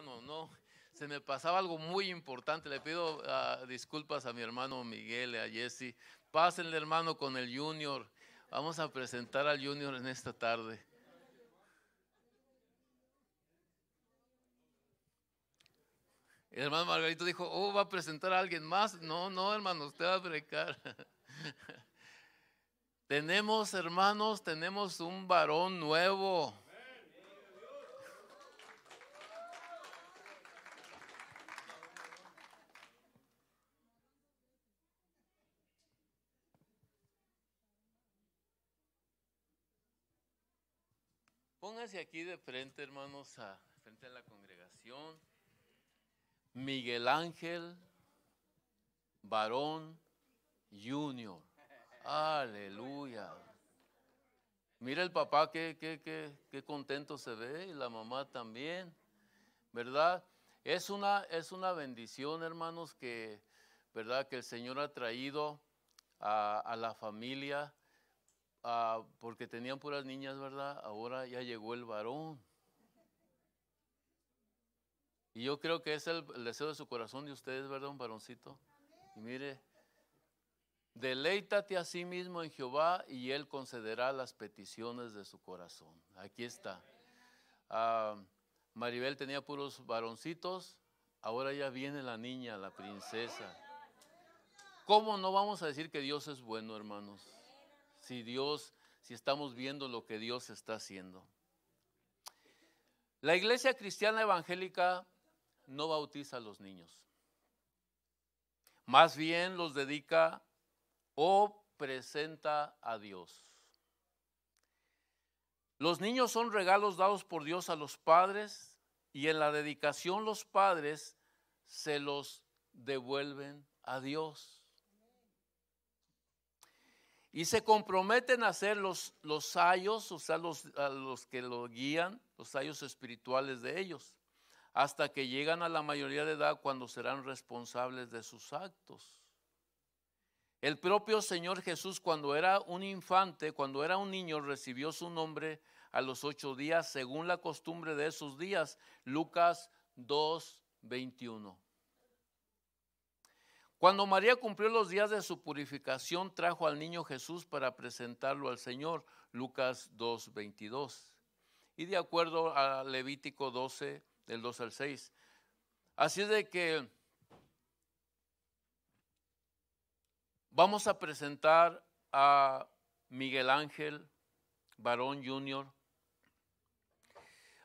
no. Se me pasaba algo muy importante. Le pido ah, disculpas a mi hermano Miguel y a Jesse. Pásenle, hermano, con el Junior. Vamos a presentar al Junior en esta tarde. El hermano Margarito dijo, oh, va a presentar a alguien más. No, no, hermano, usted va a brecar. tenemos, hermanos, tenemos un varón nuevo. Póngase aquí de frente, hermanos, frente a la congregación. Miguel Ángel Varón Junior. Aleluya. Mira el papá qué, qué, qué, qué, contento se ve y la mamá también, ¿verdad? Es una, es una bendición, hermanos, que, ¿verdad? Que el Señor ha traído a, a la familia Ah, porque tenían puras niñas, ¿verdad? Ahora ya llegó el varón. Y yo creo que es el, deseo de su corazón de ustedes, ¿verdad, un varoncito? Y mire, deleítate a sí mismo en Jehová y Él concederá las peticiones de su corazón. Aquí está. Ah, Maribel tenía puros varoncitos, ahora ya viene la niña, la princesa. ¿Cómo no vamos a decir que Dios es bueno, hermanos? Si Dios, si estamos viendo lo que Dios está haciendo. La iglesia cristiana evangélica no bautiza a los niños. Más bien los dedica o presenta a Dios. Los niños son regalos dados por Dios a los padres y en la dedicación los padres se los devuelven a Dios y se comprometen a hacer los, los sayos, o sea, los, a los que lo guían, los sayos espirituales de ellos, hasta que llegan a la mayoría de edad cuando serán responsables de sus actos. El propio Señor Jesús, cuando era un infante, cuando era un niño, recibió su nombre a los ocho días, según la costumbre de esos días. Lucas 2, 21. Cuando María cumplió los días de su purificación, trajo al niño Jesús para presentarlo al Señor, Lucas 2, 22. Y de acuerdo a Levítico 12, del 2 al 6. Así es de que vamos a presentar a Miguel Ángel Barón Jr.,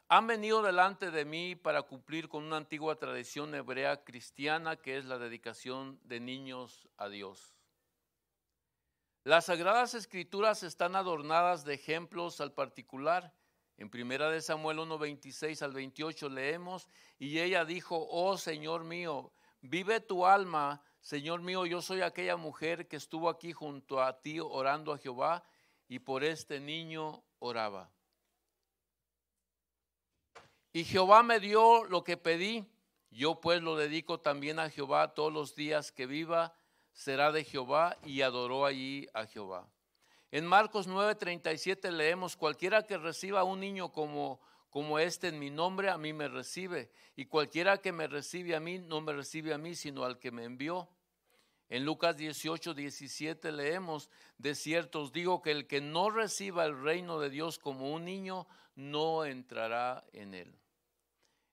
han venido delante de mí para cumplir con una antigua tradición hebrea cristiana que es la dedicación de niños a Dios. Las sagradas escrituras están adornadas de ejemplos al particular. En primera de Samuel 1:26 al 28 leemos, y ella dijo, "Oh Señor mío, vive tu alma, Señor mío, yo soy aquella mujer que estuvo aquí junto a ti orando a Jehová y por este niño oraba." Y Jehová me dio lo que pedí, yo pues lo dedico también a Jehová todos los días que viva, será de Jehová y adoró allí a Jehová. En Marcos 9:37 leemos, cualquiera que reciba a un niño como, como este en mi nombre, a mí me recibe, y cualquiera que me recibe a mí, no me recibe a mí, sino al que me envió. En Lucas 18, 17 leemos, de cierto os digo que el que no reciba el reino de Dios como un niño, no entrará en él.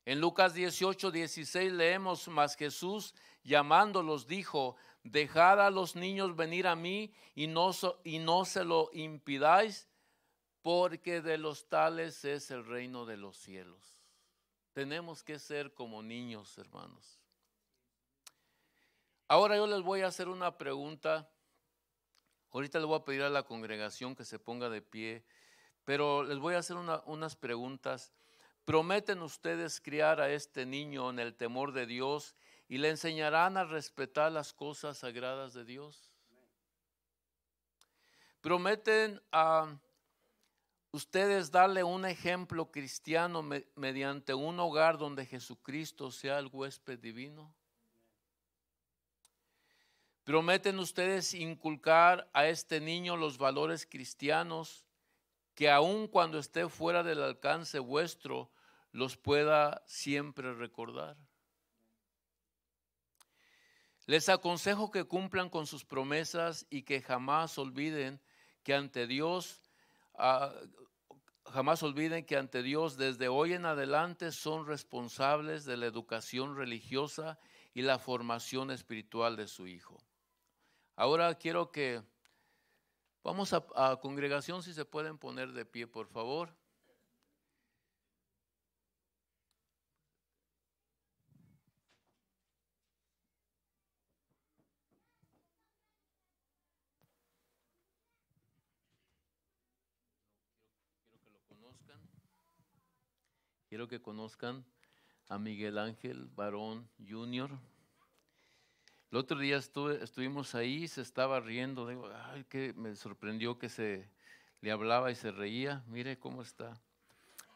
En Lucas 18, 16 leemos, mas Jesús llamándolos dijo, dejad a los niños venir a mí y no, y no se lo impidáis, porque de los tales es el reino de los cielos. Tenemos que ser como niños, hermanos. Ahora yo les voy a hacer una pregunta. Ahorita le voy a pedir a la congregación que se ponga de pie, pero les voy a hacer unas preguntas. Prometen ustedes criar a este niño en el temor de Dios y le enseñarán a respetar las cosas sagradas de Dios. Prometen a ustedes darle un ejemplo cristiano mediante un hogar donde Jesucristo sea el huésped divino. Prometen ustedes inculcar a este niño los valores cristianos que aun cuando esté fuera del alcance vuestro, los pueda siempre recordar. Les aconsejo que cumplan con sus promesas y que jamás olviden que ante Dios, ah, jamás olviden que ante Dios desde hoy en adelante son responsables de la educación religiosa y la formación espiritual de su hijo. Ahora quiero que vamos a, congregación si se pueden poner de pie, por favor. Quiero que conozcan a Miguel Ángel Barón Jr. El otro día estuvimos ahí, se estaba riendo, digo, ay, que me sorprendió que se le hablaba y se reía. Mire cómo está.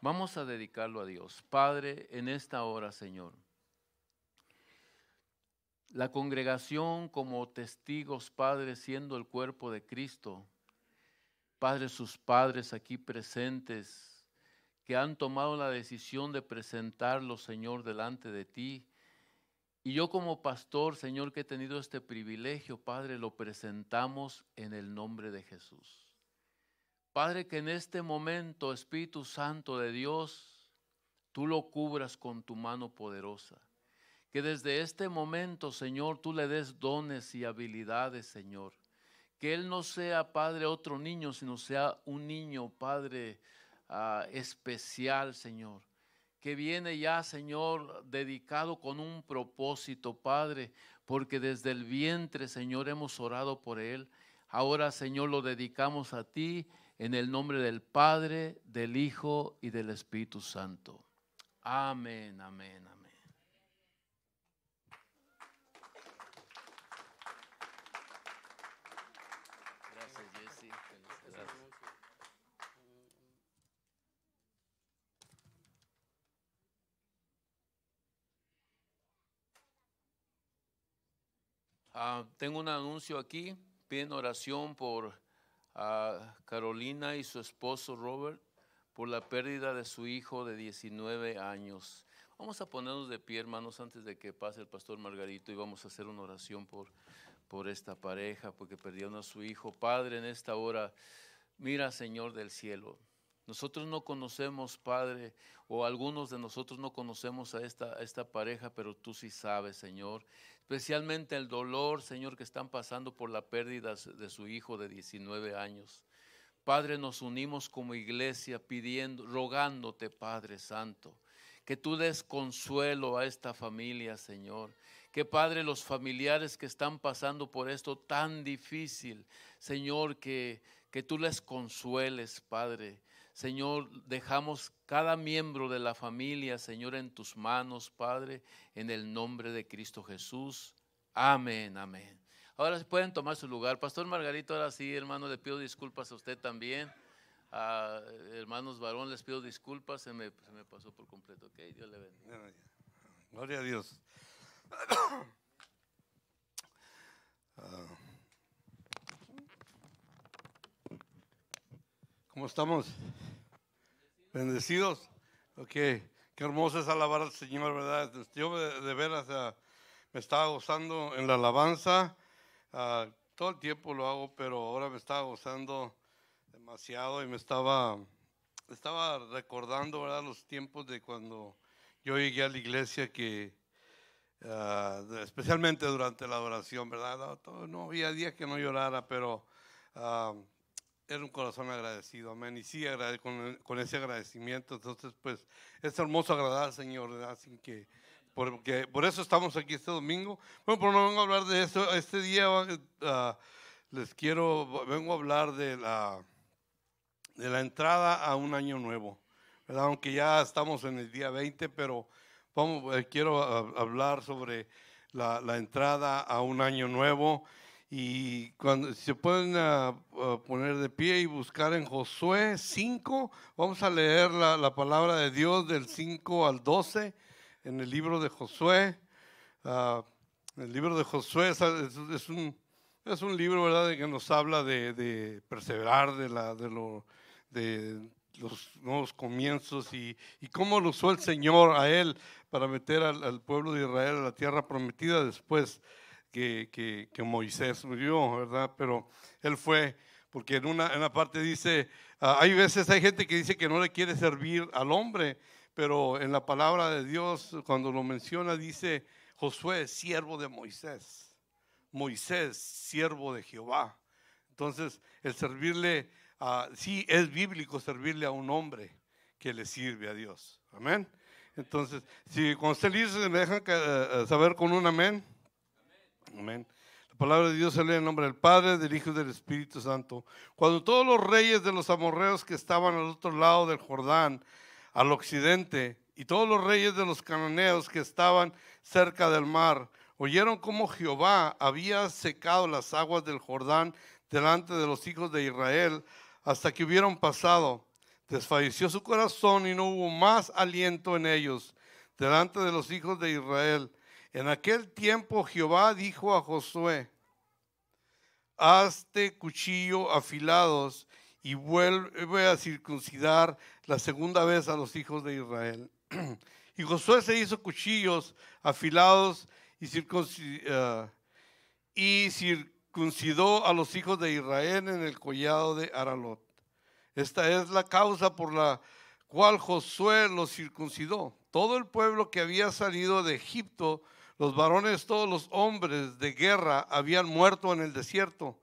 Vamos a dedicarlo a Dios. Padre, en esta hora, Señor, la congregación como testigos, Padre, siendo el cuerpo de Cristo, Padre, sus padres aquí presentes, que han tomado la decisión de presentarlo, Señor, delante de ti. Y yo como pastor, Señor, que he tenido este privilegio, Padre, lo presentamos en el nombre de Jesús. Padre, que en este momento, Espíritu Santo de Dios, tú lo cubras con tu mano poderosa. Que desde este momento, Señor, tú le des dones y habilidades, Señor. Que Él no sea, Padre, otro niño, sino sea un niño, Padre, Ah, especial, Señor, que viene ya, Señor, dedicado con un propósito, Padre, porque desde el vientre, Señor, hemos orado por él. Ahora, Señor, lo dedicamos a ti en el nombre del Padre, del Hijo y del Espíritu Santo. Amén, amén. Ah, tengo un anuncio aquí. Piden oración por ah, Carolina y su esposo Robert por la pérdida de su hijo de 19 años. Vamos a ponernos de pie, hermanos, antes de que pase el pastor Margarito y vamos a hacer una oración por, por esta pareja, porque perdieron a su hijo. Padre, en esta hora, mira, Señor del cielo. Nosotros no conocemos, Padre, o algunos de nosotros no conocemos a esta, pareja, pero tú sí sabes, Señor especialmente el dolor, Señor, que están pasando por la pérdida de su hijo de 19 años. Padre, nos unimos como iglesia pidiendo, rogándote, Padre Santo, que tú des consuelo a esta familia, Señor. Que Padre, los familiares que están pasando por esto tan difícil, Señor, que, que tú les consueles, Padre. Señor, dejamos cada miembro de la familia, Señor, en tus manos, Padre, en el nombre de Cristo Jesús. Amén, amén. Ahora se pueden tomar su lugar. Pastor Margarito, ahora sí, hermano, le pido disculpas a usted también. A hermanos varón, les pido disculpas, se me, pasó por completo. Ok, Dios le bendiga. Gloria a Dios. Ah. ¿Cómo estamos? Bendecidos. Ok, qué hermoso es alabar al Señor, ¿verdad? Yo de, veras ah, me estaba gozando en la alabanza. Ah, todo el tiempo lo hago, pero ahora me estaba gozando demasiado y me estaba, estaba recordando, ¿verdad? Los tiempos de cuando yo llegué a la iglesia que, ah, especialmente durante la adoración, ¿verdad? No, no, había días que no llorara, pero era un corazón agradecido, amén. Y sí, con, con, ese agradecimiento, entonces, pues, es hermoso agradar al Señor, Así que, porque por eso estamos aquí este domingo. Bueno, pero no vengo a hablar de eso. Este día ah, les quiero, vengo a hablar de la, de la entrada a un año nuevo, ¿verdad? Aunque ya estamos en el día 20, pero vamos, eh, quiero ah, hablar sobre la, la entrada a un año nuevo. Y cuando se pueden ah, poner de pie y buscar en Josué 5, vamos a leer la, palabra de Dios del 5 al 12 en el libro de Josué. Uh, el libro de Josué es, un, es un libro ¿verdad? que nos habla de, perseverar, de, la, de, lo, de los nuevos comienzos y, y, cómo lo usó el Señor a él para meter al, pueblo de Israel a la tierra prometida después que, que, Moisés murió, ¿verdad? Pero él fue, porque en una, en una parte dice, ah, hay veces hay gente que dice que no le quiere servir al hombre, pero en la palabra de Dios, cuando lo menciona, dice, Josué, siervo de Moisés. Moisés, siervo de Jehová. Entonces, el servirle, sí es bíblico servirle a un hombre que le sirve a Dios. Amén. Entonces, si cuando usted dice, me dejan eh, eh, saber con un amén. Amén. La palabra de Dios se lee en nombre del Padre, del Hijo y del Espíritu Santo. Cuando todos los reyes de los amorreos que estaban al otro lado del Jordán, al occidente, y todos los reyes de los cananeos que estaban cerca del mar, oyeron cómo Jehová había secado las aguas del Jordán delante de los hijos de Israel hasta que hubieron pasado. Desfalleció su corazón y no hubo más aliento en ellos delante de los hijos de Israel. En aquel tiempo Jehová dijo a Josué, hazte cuchillo afilados y vuelve a circuncidar la segunda vez a los hijos de Israel. Y Josué se hizo cuchillos afilados y, circuncidó, uh, y circuncidó a los hijos de Israel en el collado de Aralot. Esta es la causa por la cual Josué los circuncidó. Todo el pueblo que había salido de Egipto, los varones, todos los hombres de guerra habían muerto en el desierto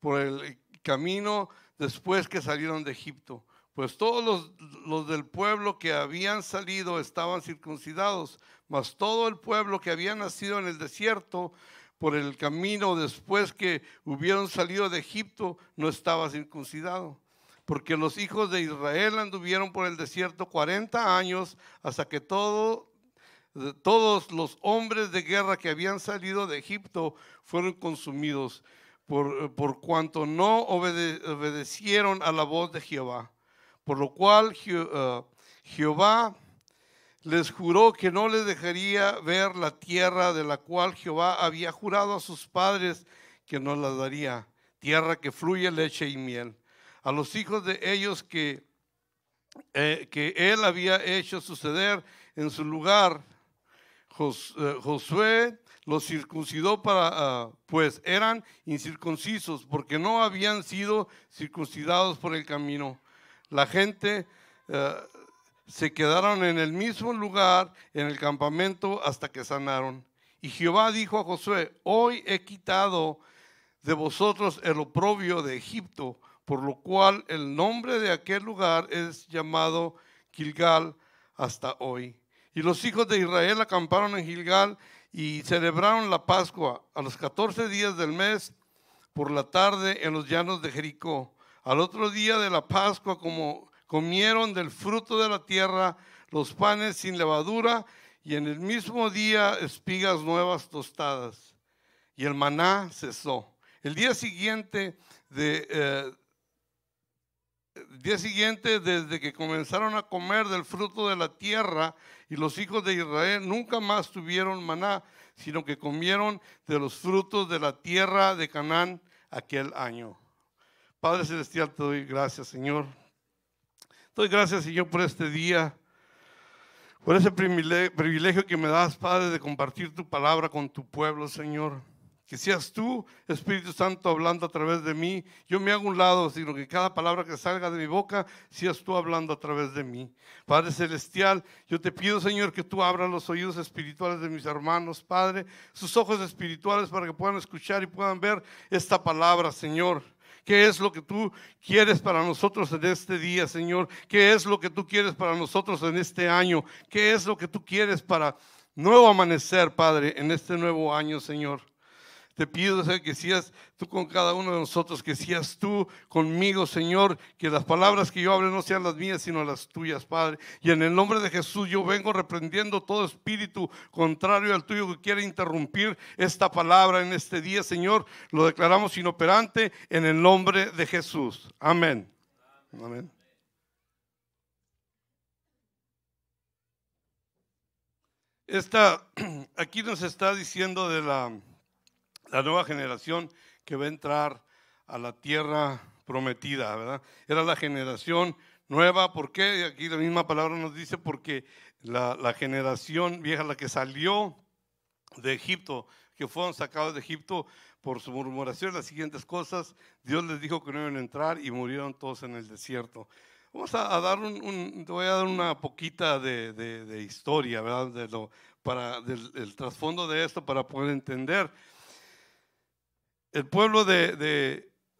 por el camino después que salieron de Egipto. Pues todos los, del pueblo que habían salido estaban circuncidados, mas todo el pueblo que había nacido en el desierto por el camino después que hubieron salido de Egipto no estaba circuncidado. Porque los hijos de Israel anduvieron por el desierto 40 años hasta que todo, todos los hombres de guerra que habían salido de Egipto fueron consumidos por, por cuanto no obedecieron a la voz de Jehová. Por lo cual eh, Jehová les juró que no les dejaría ver la tierra de la cual Jehová había jurado a sus padres que no la daría, tierra que fluye leche y miel. A los hijos de ellos que, eh, que él había hecho suceder en su lugar, eh, Josué los circuncidó para, ah, pues eran incircuncisos, porque no habían sido circuncidados por el camino. La gente se quedaron en el mismo lugar, en el campamento, hasta que sanaron. Y Jehová dijo a Josué, hoy he quitado de vosotros el oprobio de Egipto, por lo cual el nombre de aquel lugar es llamado Gilgal hasta hoy. Y los hijos de Israel acamparon en Gilgal y celebraron la Pascua a los 14 días del mes por la tarde en los llanos de Jericó. Al otro día de la Pascua, como comieron del fruto de la tierra los panes sin levadura y en el mismo día espigas nuevas tostadas. Y el maná cesó. El día siguiente de... Eh, día siguiente, desde que comenzaron a comer del fruto de la tierra, y los hijos de Israel nunca más tuvieron maná, sino que comieron de los frutos de la tierra de Canaán aquel año. Padre Celestial, te doy gracias, Señor. Doy gracias, Señor, por este día, por ese privilegio que me das, Padre, de compartir tu palabra con tu pueblo, Señor. Que seas tú, Espíritu Santo, hablando a través de mí. Yo me hago un lado, sino que cada palabra que salga de mi boca, seas tú hablando a través de mí. Padre Celestial, yo te pido, Señor, que tú abras los oídos espirituales de mis hermanos, Padre, sus ojos espirituales para que puedan escuchar y puedan ver esta palabra, Señor. ¿Qué es lo que tú quieres para nosotros en este día, Señor? ¿Qué es lo que tú quieres para nosotros en este año? ¿Qué es lo que tú quieres para nuevo amanecer, Padre, en este nuevo año, Señor? Te pido, que seas tú con cada uno de nosotros, que seas tú conmigo, Señor, que las palabras que yo hable no sean las mías, sino las tuyas, Padre. Y en el nombre de Jesús yo vengo reprendiendo todo espíritu contrario al tuyo que quiere interrumpir esta palabra en este día, Señor. Lo declaramos inoperante en el nombre de Jesús. Amén. Amén. Esta, aquí nos está diciendo de la la nueva generación que va a entrar a la tierra prometida, ¿verdad? Era la generación nueva. ¿Por qué? Aquí la misma palabra nos dice porque la, generación vieja, la que salió de Egipto, que fueron sacados de Egipto por su murmuración, las siguientes cosas, Dios les dijo que no iban a entrar y murieron todos en el desierto. Vamos a, dar un, voy a dar una poquita de, de, historia, ¿verdad? De lo, para, del el trasfondo de esto para poder entender. El pueblo de,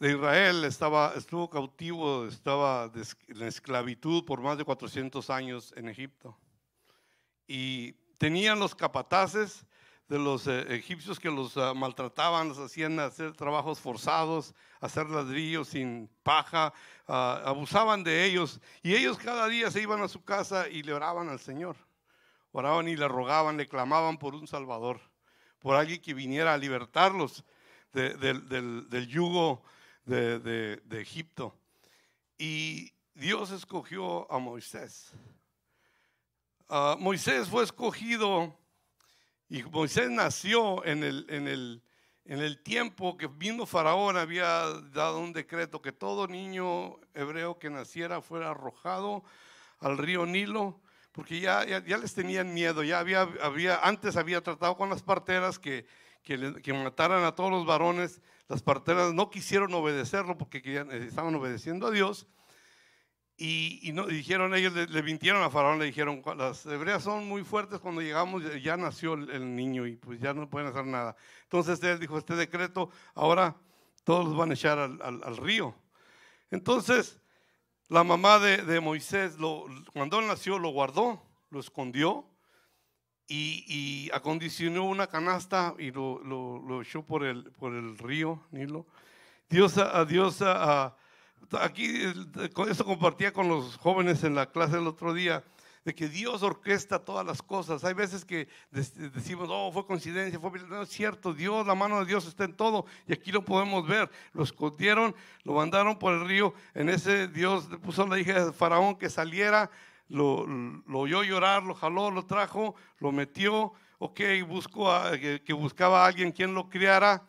de, Israel estaba, estuvo cautivo, estaba en esclavitud por más de 400 años en Egipto. Y tenían los capataces de los eh, egipcios que los ah, maltrataban, los hacían hacer trabajos forzados, hacer ladrillos sin paja, ah, abusaban de ellos. Y ellos cada día se iban a su casa y le oraban al Señor. Oraban y le rogaban, le clamaban por un Salvador, por alguien que viniera a libertarlos del, yugo de, de Egipto. Y Dios escogió a Moisés. Ah, Moisés fue escogido y Moisés nació en el, en el, en el tiempo que vino Faraón, había dado un decreto que todo niño hebreo que naciera fuera arrojado al río Nilo, porque ya, ya, les tenían miedo, ya había, había, antes había tratado con las parteras que, que, mataran a todos los varones, las parteras no quisieron obedecerlo porque estaban obedeciendo a Dios y, no, dijeron ellos, le, mintieron a Faraón, le dijeron, las hebreas son muy fuertes, cuando llegamos ya nació el, niño y pues ya no pueden hacer nada. Entonces él dijo, este decreto, ahora todos los van a echar al, río. Entonces la mamá de, Moisés, cuando él nació, lo guardó, lo escondió y, acondicionó una canasta y lo, echó por el, por el río Nilo. Dios, a, Dios a, aquí eso compartía con los jóvenes en la clase el otro día, de que Dios orquesta todas las cosas. Hay veces que decimos, oh, fue coincidencia, fue... No es cierto, Dios, la mano de Dios está en todo y aquí lo podemos ver. Lo escondieron, lo mandaron por el río. En ese Dios le puso la hija de Faraón que saliera, lo, oyó llorar, lo jaló, lo trajo, lo metió. Ok, buscó que, que buscaba a alguien quien lo criara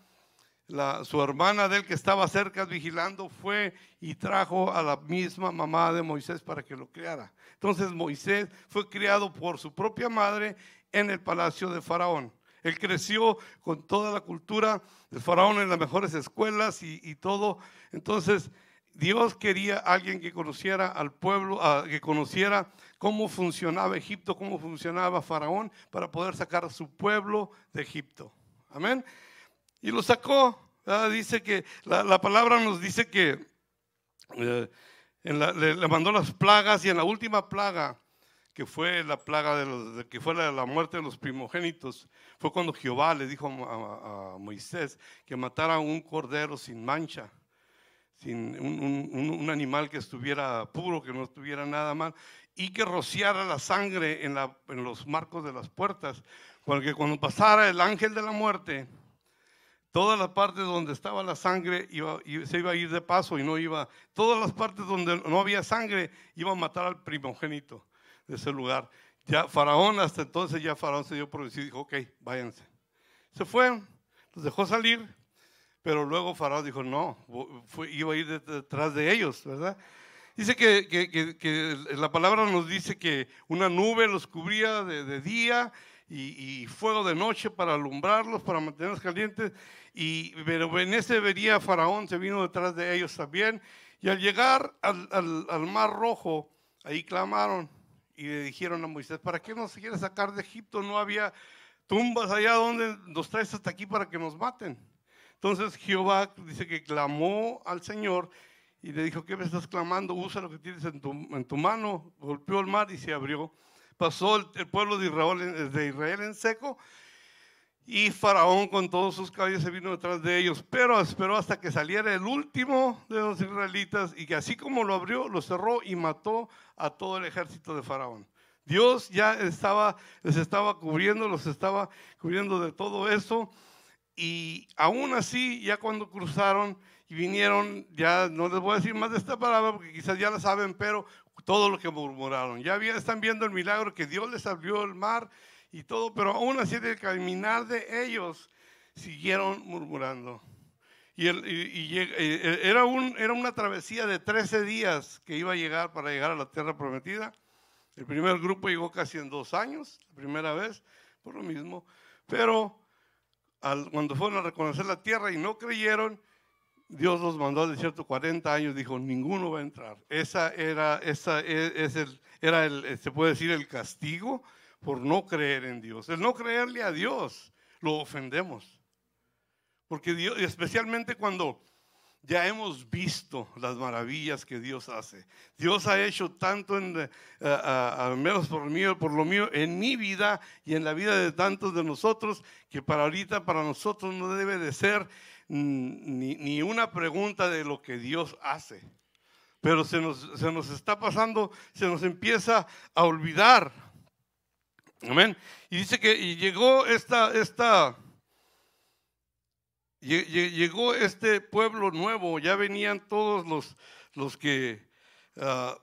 su hermana de él que estaba cerca vigilando fue y trajo a la misma mamá de Moisés para que lo criara. Entonces Moisés fue criado por su propia madre en el palacio de Faraón. Él creció con toda la cultura de Faraón en las mejores escuelas y, todo. Entonces Dios quería alguien que conociera al pueblo, que conociera cómo funcionaba Egipto, cómo funcionaba Faraón, para poder sacar a su pueblo de Egipto. Amén. Y lo sacó. Dice que la, palabra nos dice que eh, le, mandó las plagas y en la última plaga, que fue la plaga de, que fue la, muerte de los primogénitos, fue cuando Jehová le dijo a, Moisés que matara un cordero sin mancha, sin un, animal que estuviera puro, que no tuviera nada mal, y que rociara la sangre en, los marcos de las puertas, porque cuando pasara el ángel de la muerte, Todas las partes donde estaba la sangre se iba a ir de paso y no iba. Todas las partes donde no había sangre iba a matar al primogénito de ese lugar. Ya Faraón, hasta entonces ya Faraón se dio por decir, dijo, ok, váyanse. Se fueron, los dejó salir, pero luego Faraón dijo, no, iba a ir detrás de ellos, ¿verdad? Dice que, la palabra nos dice que una nube los cubría de, día y, fuego de noche para alumbrarlos, para mantenerlos calientes. Y, pero en ese vería Faraón, se vino detrás de ellos también. Y al llegar al, al, Mar Rojo, ahí clamaron y le dijeron a Moisés, ¿para qué nos quiere sacar de Egipto? No había tumbas allá donde nos traes hasta aquí para que nos maten. Entonces Jehová dice que clamó al Señor y le dijo, ¿qué me estás clamando? Usa lo que tienes en tu, mano. Golpeó el mar y se abrió. Pasó el, pueblo de Israel, de Israel en seco y Faraón con todos sus caballos se vino detrás de ellos, pero esperó hasta que saliera el último de los israelitas y que así como lo abrió, lo cerró y mató a todo el ejército de Faraón. Dios ya estaba, les estaba cubriendo, los estaba cubriendo de todo eso. Y aún así, ya cuando cruzaron y vinieron, ya no les voy a decir más de esta palabra porque quizás ya la saben, pero todo lo que murmuraron. Ya están viendo el milagro que Dios les abrió el mar y todo, pero aún así de caminar de ellos siguieron murmurando. Y, el- y- y lleg- eh, era, un, era una travesía de 13 días que iba a llegar para llegar a la tierra prometida. El primer grupo llegó casi en dos años, la primera vez, por lo mismo. Pero cuando fueron a reconocer la tierra y no creyeron, Dios los mandó al desierto 40 años, dijo, ninguno va a entrar. Esa era, esa e- era el, eh, se puede decir, el castigo por no creer en Dios. El no creerle a Dios, lo ofendemos. Porque Dios, especialmente cuando ya hemos visto las maravillas que Dios hace. Dios ha hecho tanto, en, a- al menos por, mí, por lo mío, en mi vida y en la vida de tantos de nosotros, que para ahorita, para nosotros no debe de ser mm, ni, ni una pregunta de lo que Dios hace. Pero se nos, se nos está pasando, se nos empieza a olvidar. Amén. Y dice que y llegó esta, esta, llegó este pueblo nuevo, ya venían todos los, los que ah,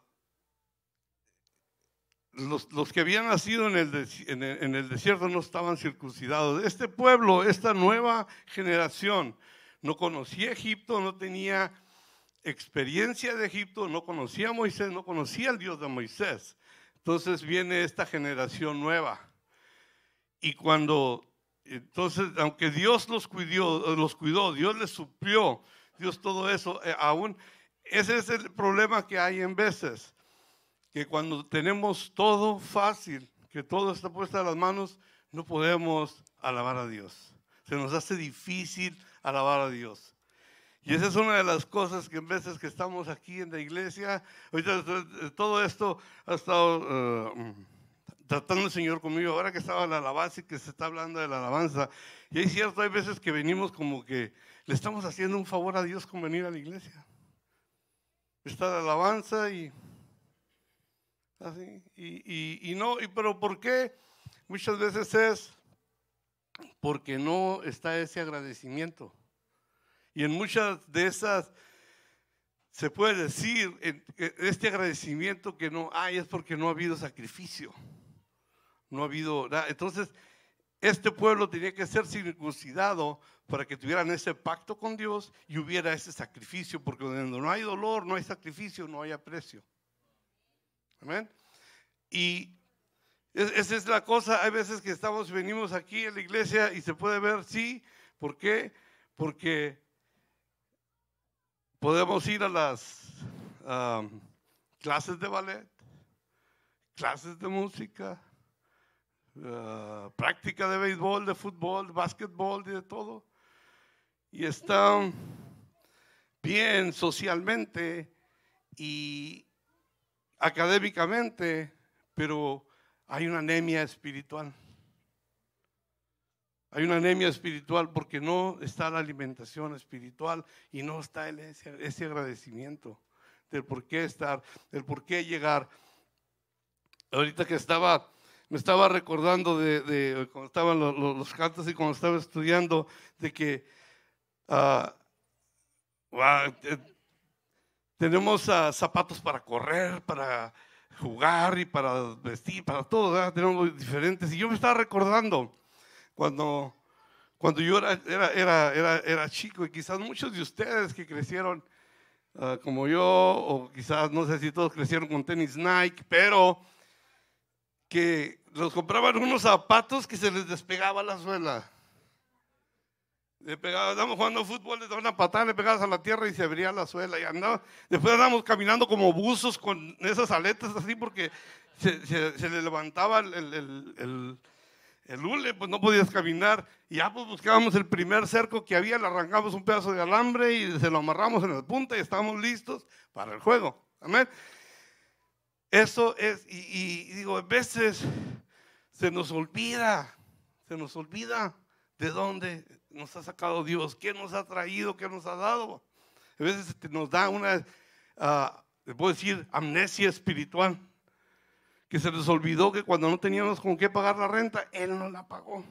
los, que habían nacido en el- en el desierto no estaban circuncidados. Este pueblo, esta nueva generación, no conocía Egipto, no tenía experiencia de Egipto, no conocía a Moisés, no conocía al Dios de Moisés. Entonces viene esta generación nueva. Y cuando, entonces, aunque Dios los cuidó, los cuidó, Dios les suplió, Dios todo eso, eh, aún, ese es el problema que hay en veces, que cuando tenemos todo fácil, que todo está puesto a las manos, no podemos alabar a Dios. Se nos hace difícil alabar a Dios. Y esa es una de las cosas que en veces que estamos aquí en la iglesia, ahorita eh, todo esto ha estado mm, tratando el Señor conmigo, ahora que estaba la alabanza y que se está hablando de la alabanza. Y es cierto, hay veces que venimos como que le estamos haciendo un favor a Dios con venir a la iglesia. Está la alabanza y así, y, no, y, pero ¿por qué? Muchas veces es porque no está ese agradecimiento. Y en muchas de esas se puede decir en este agradecimiento que no hay es porque no ha habido sacrificio. No ha habido nada. Entonces, este pueblo tenía que ser circuncidado para que tuvieran ese pacto con Dios y hubiera ese sacrificio, porque donde no hay dolor, no hay sacrificio, no hay aprecio. Amén. Y es- esa es la cosa. Hay veces que estamos, venimos aquí en la iglesia y se puede ver, sí. ¿Por qué? Porque podemos ir a las clases de ballet, clases de música, ah, práctica de béisbol, de fútbol, de básquetbol, de todo. Y están bien socialmente y académicamente, pero hay una anemia espiritual. Hay una anemia espiritual porque no está la alimentación espiritual y no está ese, ese agradecimiento del por qué estar, del por qué llegar. Ahorita que estaba, me estaba recordando de, de cuando estaban los, los- cantos y cuando estaba estudiando, de que ah, ah, eh, tenemos ah, zapatos para correr, para jugar y para vestir, para todo, ¿verdad? tenemos diferentes. Y yo me estaba recordando cuando, cuando yo era, era, era, era, chico y quizás muchos de ustedes que crecieron ah, como yo, o quizás no sé si todos crecieron con tenis Nike, pero que los compraban unos zapatos que se les despegaba la suela. Le pegaba, andamos jugando fútbol, le daban una patada, le pegabas a la tierra y se abría la suela. Y andaba, después andábamos caminando como buzos con esas aletas así porque se, se- le levantaba el, el, el- el- el hule, pues no podías caminar. Y ya pues buscábamos el primer cerco que había, le arrancamos un pedazo de alambre y se lo amarramos en la punta y estábamos listos para el juego. Amén. Eso es, y, digo, a veces se nos olvida, se nos olvida de dónde nos ha sacado Dios, qué nos ha traído, qué nos ha dado. A veces nos da una, le puedo decir, amnesia espiritual, que se les olvidó que cuando no teníamos con qué pagar la renta, Él no la pagó.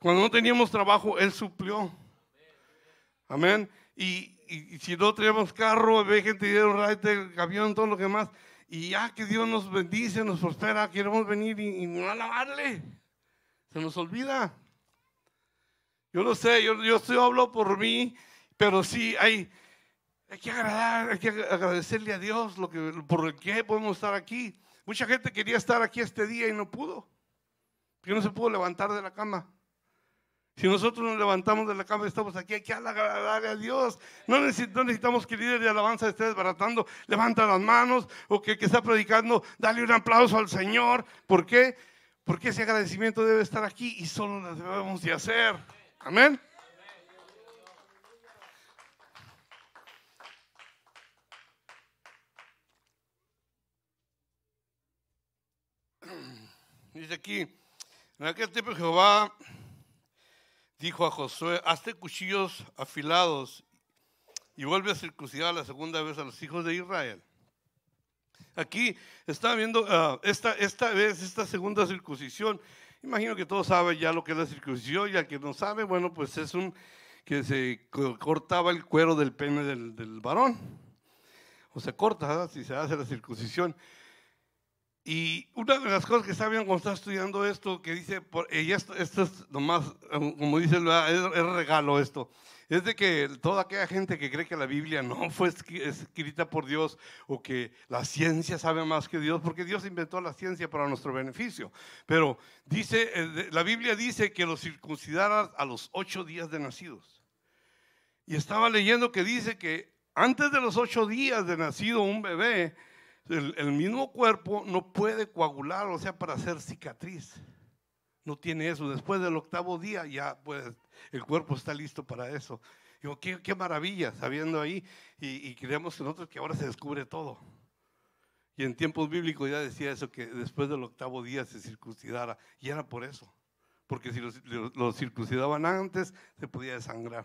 Cuando no teníamos trabajo, Él suplió. Amén. Y, y- si no teníamos carro, ve gente dieron ride, camión, todo lo que más. Y ya que Dios nos bendice, nos prospera, queremos venir y, no alabarle. Se nos olvida. Yo no sé, yo, yo estoy hablo por mí, Pero sí hay, hay que agradar, hay que agradecerle a Dios lo que, por el que podemos estar aquí. Mucha gente quería estar aquí este día y no pudo. Porque no se pudo levantar de la cama. Si nosotros nos levantamos de la cama y estamos aquí, hay que agradar a Dios. No necesitamos que el líder de alabanza esté desbaratando, levanta las manos o que, que está predicando, dale un aplauso al Señor. ¿Por qué? Porque ese agradecimiento debe estar aquí y solo lo debemos de hacer. Amén. Dice aquí, en aquel tiempo Jehová dijo a Josué, hazte cuchillos afilados y vuelve a circuncidar la segunda vez a los hijos de Israel. Aquí está viendo ah, esta, esta vez, esta segunda circuncisión. Imagino que todos saben ya lo que es la circuncisión, y al que no sabe, bueno, pues es un que se cortaba el cuero del pene del, varón. O se corta, si se hace la circuncisión. Y una de las cosas que está viendo cuando está estudiando esto, que dice, y esto, esto es nomás, como dice, es, es regalo esto, es de que toda aquella gente que cree que la Biblia no fue escrita por Dios o que la ciencia sabe más que Dios, porque Dios inventó la ciencia para nuestro beneficio. Pero dice, eh, la Biblia dice que los circuncidaran a los ocho días de nacidos. Y estaba leyendo que dice que antes de los ocho días de nacido un bebé, el, mismo cuerpo no puede coagular, o sea, para hacer cicatriz. No tiene eso. Después del octavo día ya pues, el cuerpo está listo para eso. Digo, qué, qué maravilla, sabiendo ahí. Y, creemos nosotros que ahora se descubre todo. Y en tiempos bíblicos ya decía eso, que después del octavo día se circuncidara. Y era por eso. Porque si lo circuncidaban antes, se podía desangrar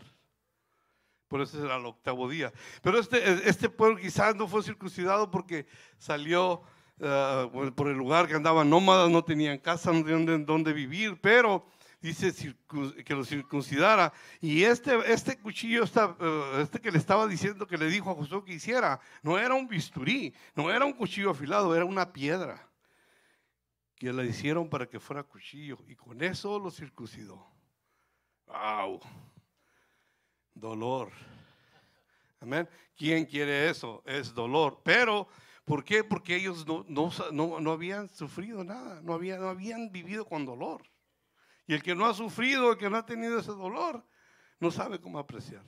por eso era el octavo día. Pero este, este pueblo quizás no fue circuncidado porque salió eh, por el lugar que andaban nómadas, no tenían casa, no tenían dónde vivir, pero dice que lo circuncidara. Y este, este cuchillo, eh, este que le estaba diciendo que le dijo a Josué que hiciera, no era un bisturí, no era un cuchillo afilado, era una piedra que la hicieron para que fuera cuchillo. Y con eso lo circuncidó. ¡Wow! Dolor. Amén. ¿Quién quiere eso? Es dolor. Pero, ¿por qué? Porque ellos no, no, no, habían sufrido nada, no, había, no habían vivido con dolor. Y el que no ha sufrido, el que no ha tenido ese dolor, no sabe cómo apreciar.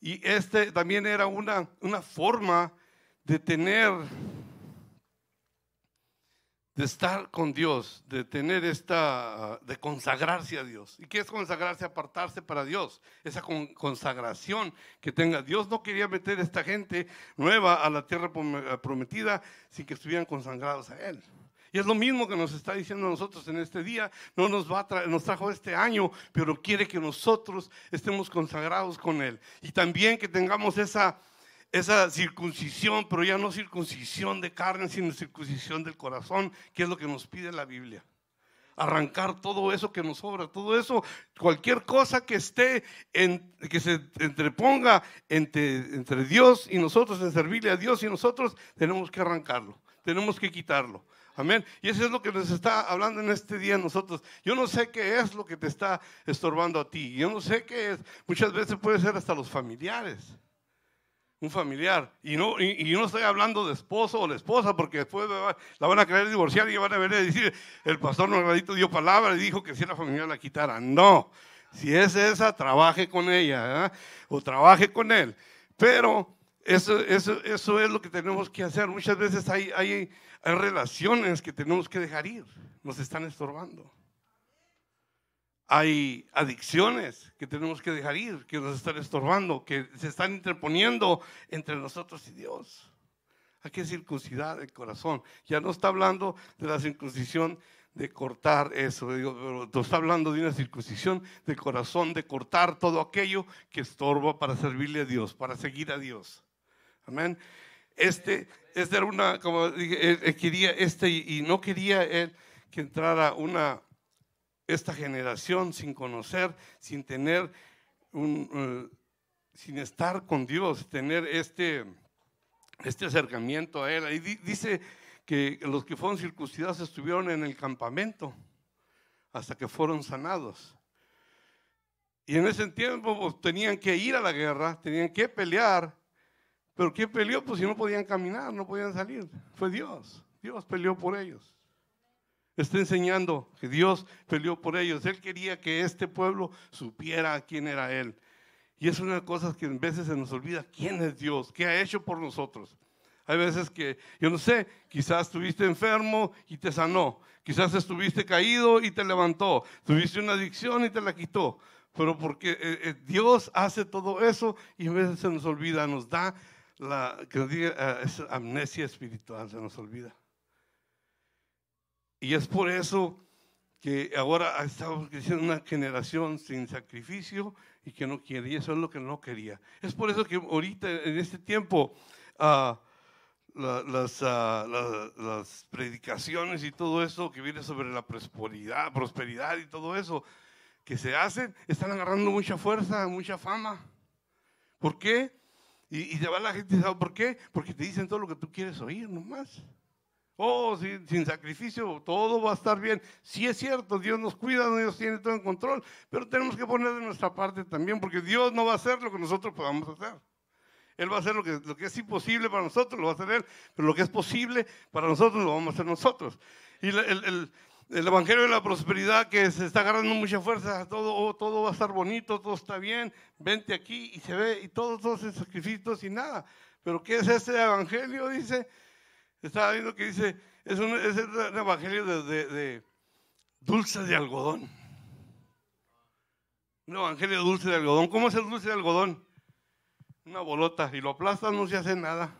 Y este también era una, una forma de tener de estar con Dios, de tener esta, de consagrarse a Dios. ¿Y qué es consagrarse? Apartarse para Dios. Esa consagración que tenga. Dios no quería meter a esta gente nueva a la tierra prometida sin que estuvieran consagrados a Él. Y es lo mismo que nos está diciendo a nosotros en este día. No nos, va a nos trajo este año, pero quiere que nosotros estemos consagrados con Él. Y también que tengamos esa esa circuncisión, pero ya no circuncisión de carne, sino circuncisión del corazón, que es lo que nos pide la Biblia. Arrancar todo eso que nos sobra, todo eso, cualquier cosa que esté, en, que se entreponga entre, entre Dios y nosotros, en servirle a Dios y nosotros, tenemos que arrancarlo, tenemos que quitarlo. Amén. Y eso es lo que nos está hablando en este día nosotros. Yo no sé qué es lo que te está estorbando a ti. Yo no sé qué es. Muchas veces puede ser hasta los familiares un familiar. Y no, y, no estoy hablando de esposo o de esposa, porque después la van a querer divorciar y van a venir a decir, el pastor Margarito dio palabra y dijo que si la familia la quitara. No, si es esa, trabaje con ella ¿eh? o trabaje con él. Pero eso, eso, eso es lo que tenemos que hacer. Muchas veces hay, hay, hay relaciones que tenemos que dejar ir, nos están estorbando. Hay adicciones que tenemos que dejar ir, que nos están estorbando, que se están interponiendo entre nosotros y Dios. Hay que circuncidar el corazón. Ya no está hablando de la circuncisión de cortar eso, está hablando de una circuncisión del corazón, de cortar todo aquello que estorba para servirle a Dios, para seguir a Dios. Amén. Este, este era una, como dije, quería este y no quería él que entrara una esta generación sin conocer, sin tener eh, sin estar con Dios, tener este, este acercamiento a Él. Ahí dice que los que fueron circuncidados estuvieron en el campamento hasta que fueron sanados. Y en ese tiempo pues, tenían que ir a la guerra, tenían que pelear. Pero ¿quién peleó? Pues si no podían caminar, no podían salir. Fue Dios. Dios peleó por ellos. Está enseñando que Dios peleó por ellos. Él quería que este pueblo supiera quién era Él. Y es una de las cosas que en veces se nos olvida quién es Dios, qué ha hecho por nosotros. Hay veces que, yo no sé, quizás estuviste enfermo y te sanó. Quizás estuviste caído y te levantó. Tuviste una adicción y te la quitó. Pero porque eh, eh, Dios hace todo eso y a veces se nos olvida, nos da la eh, amnesia espiritual, se nos olvida. Y es por eso que ahora estamos creciendo una generación sin sacrificio y que no quiere. Y eso es lo que no quería. Es por eso que ahorita, en este tiempo, uh, las, ah, las, predicaciones y todo eso que viene sobre la prosperidad, prosperidad y todo eso que se hacen, están agarrando mucha fuerza, mucha fama. ¿Por qué? Y, y va la gente, ¿sabe por qué? Porque te dicen todo lo que tú quieres oír nomás. Oh, sin, sin, sacrificio todo va a estar bien. Sí es cierto, Dios nos cuida, Dios tiene todo en control, pero tenemos que poner de nuestra parte también, porque Dios no va a hacer lo que nosotros podamos hacer. Él va a hacer lo que, es imposible para nosotros, lo va a hacer Él, pero lo que es posible para nosotros lo vamos a hacer nosotros. Y el, el, el, Evangelio de la Prosperidad que se está agarrando mucha fuerza, todo, oh, todo va a estar bonito, todo está bien, vente aquí y se ve, y todos, todos esos sacrificios y nada. Pero ¿qué es este Evangelio? Dice, estaba viendo que dice, es un, es un Evangelio de, de, de dulce de algodón. Un Evangelio dulce de algodón. ¿Cómo es el dulce de algodón? una bolota y lo aplastas no se hace nada.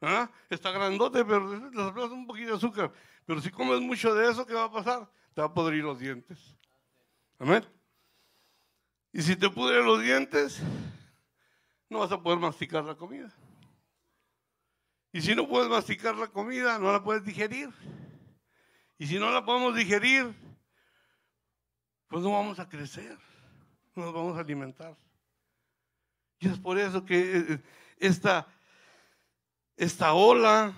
¿Ah? Está grandote, pero le aplastas un poquito de azúcar. Pero si comes mucho de eso, ¿qué va a pasar? Te va a podrir los dientes. Amén. Y si te pudren los dientes, no vas a poder masticar la comida. Y si no puedes masticar la comida, no la puedes digerir. Y si no la podemos digerir, pues no vamos a crecer, no nos vamos a alimentar. Y es por eso que eh, esta, esta ola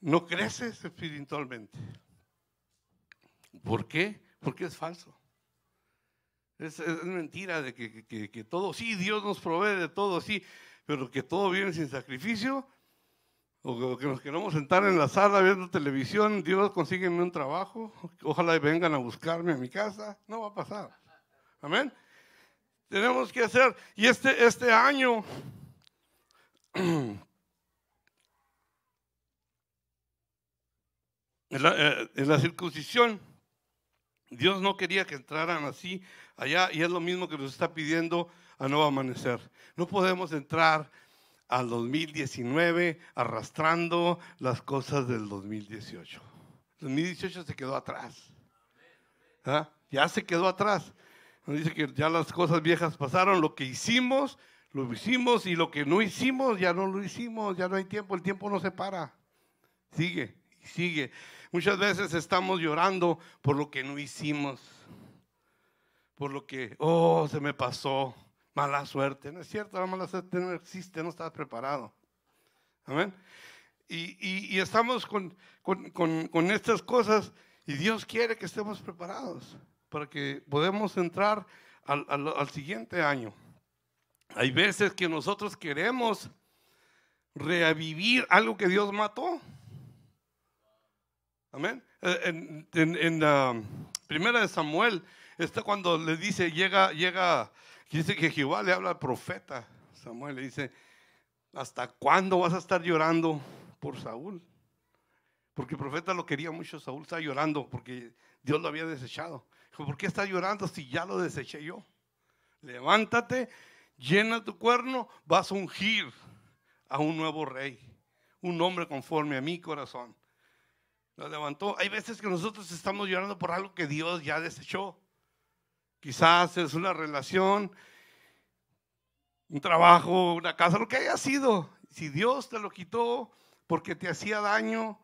no crece espiritualmente. ¿Por qué? Porque es falso. Es, mentira de que, todo, sí, Dios nos provee de todo, sí, pero que todo viene sin sacrificio, o que nos queremos sentar en la sala viendo televisión, Dios consígueme un trabajo, ojalá vengan a buscarme a mi casa, no va a pasar. Amén tenemos que hacer. Y este, este año, en la, eh, en la, circuncisión, Dios no quería que entraran así allá y es lo mismo que nos está pidiendo a Amanecer. No podemos entrar al 2019 arrastrando las cosas del 2018. El 2018 se quedó atrás. ¿Ah? Ya se quedó atrás. Nos dice que ya las cosas viejas pasaron, lo que hicimos, lo hicimos y lo que no hicimos, ya no lo hicimos, ya no hay tiempo, el tiempo no se para. Sigue, sigue. Muchas veces estamos llorando por lo que no hicimos, por lo que, oh, se me pasó, mala suerte. No es cierto, la mala suerte no existe, no estás preparado. Amén. Y, estamos con, con estas cosas y Dios quiere que estemos preparados para que podamos entrar al, siguiente año. Hay veces que nosotros queremos revivir algo que Dios mató. Amén. Eh, en, la primera de Samuel está cuando le dice, llega, llega, dice que Jehová le habla al profeta. Samuel le dice, ¿hasta cuándo vas a estar llorando por Saúl? Porque el profeta lo quería mucho, Saúl está llorando porque Dios lo había desechado. ¿por qué estás llorando si ya lo deseché yo? Levántate, llena tu cuerno, vas a ungir a un nuevo rey, un hombre conforme a mi corazón. Lo levantó. Hay veces que nosotros estamos llorando por algo que Dios ya desechó. Quizás es una relación, un trabajo, una casa, lo que haya sido. Si Dios te lo quitó porque te hacía daño,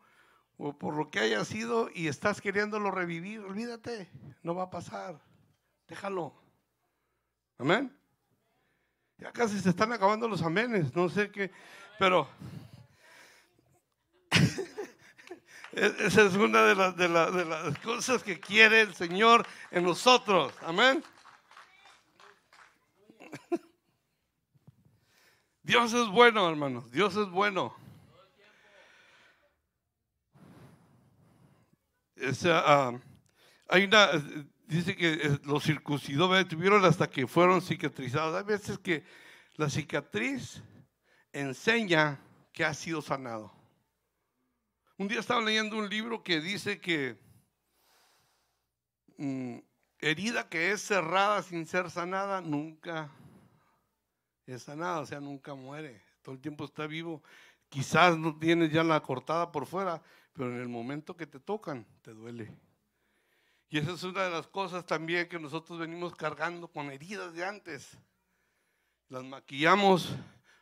o por lo que haya sido y estás queriéndolo revivir, olvídate, no va a pasar. Déjalo. Amén. Ya casi se están acabando los amenes, no sé qué, pero esa es una de las, de, las, cosas que quiere el Señor en nosotros. Amén. Dios es bueno, hermanos. Dios es bueno. Ah, hay una, dice que eh, los circuncidó, tuvieron hasta que fueron cicatrizados. Hay veces que la cicatriz enseña que ha sido sanado. Un día estaba leyendo un libro que dice que mm, herida que es cerrada sin ser sanada nunca es sanada, o sea, nunca muere. Todo el tiempo está vivo. Quizás no tienes ya la cortada por fuera, pero en el momento que te tocan, te duele. Y esa es una de las cosas también que nosotros venimos cargando con heridas de antes. Las maquillamos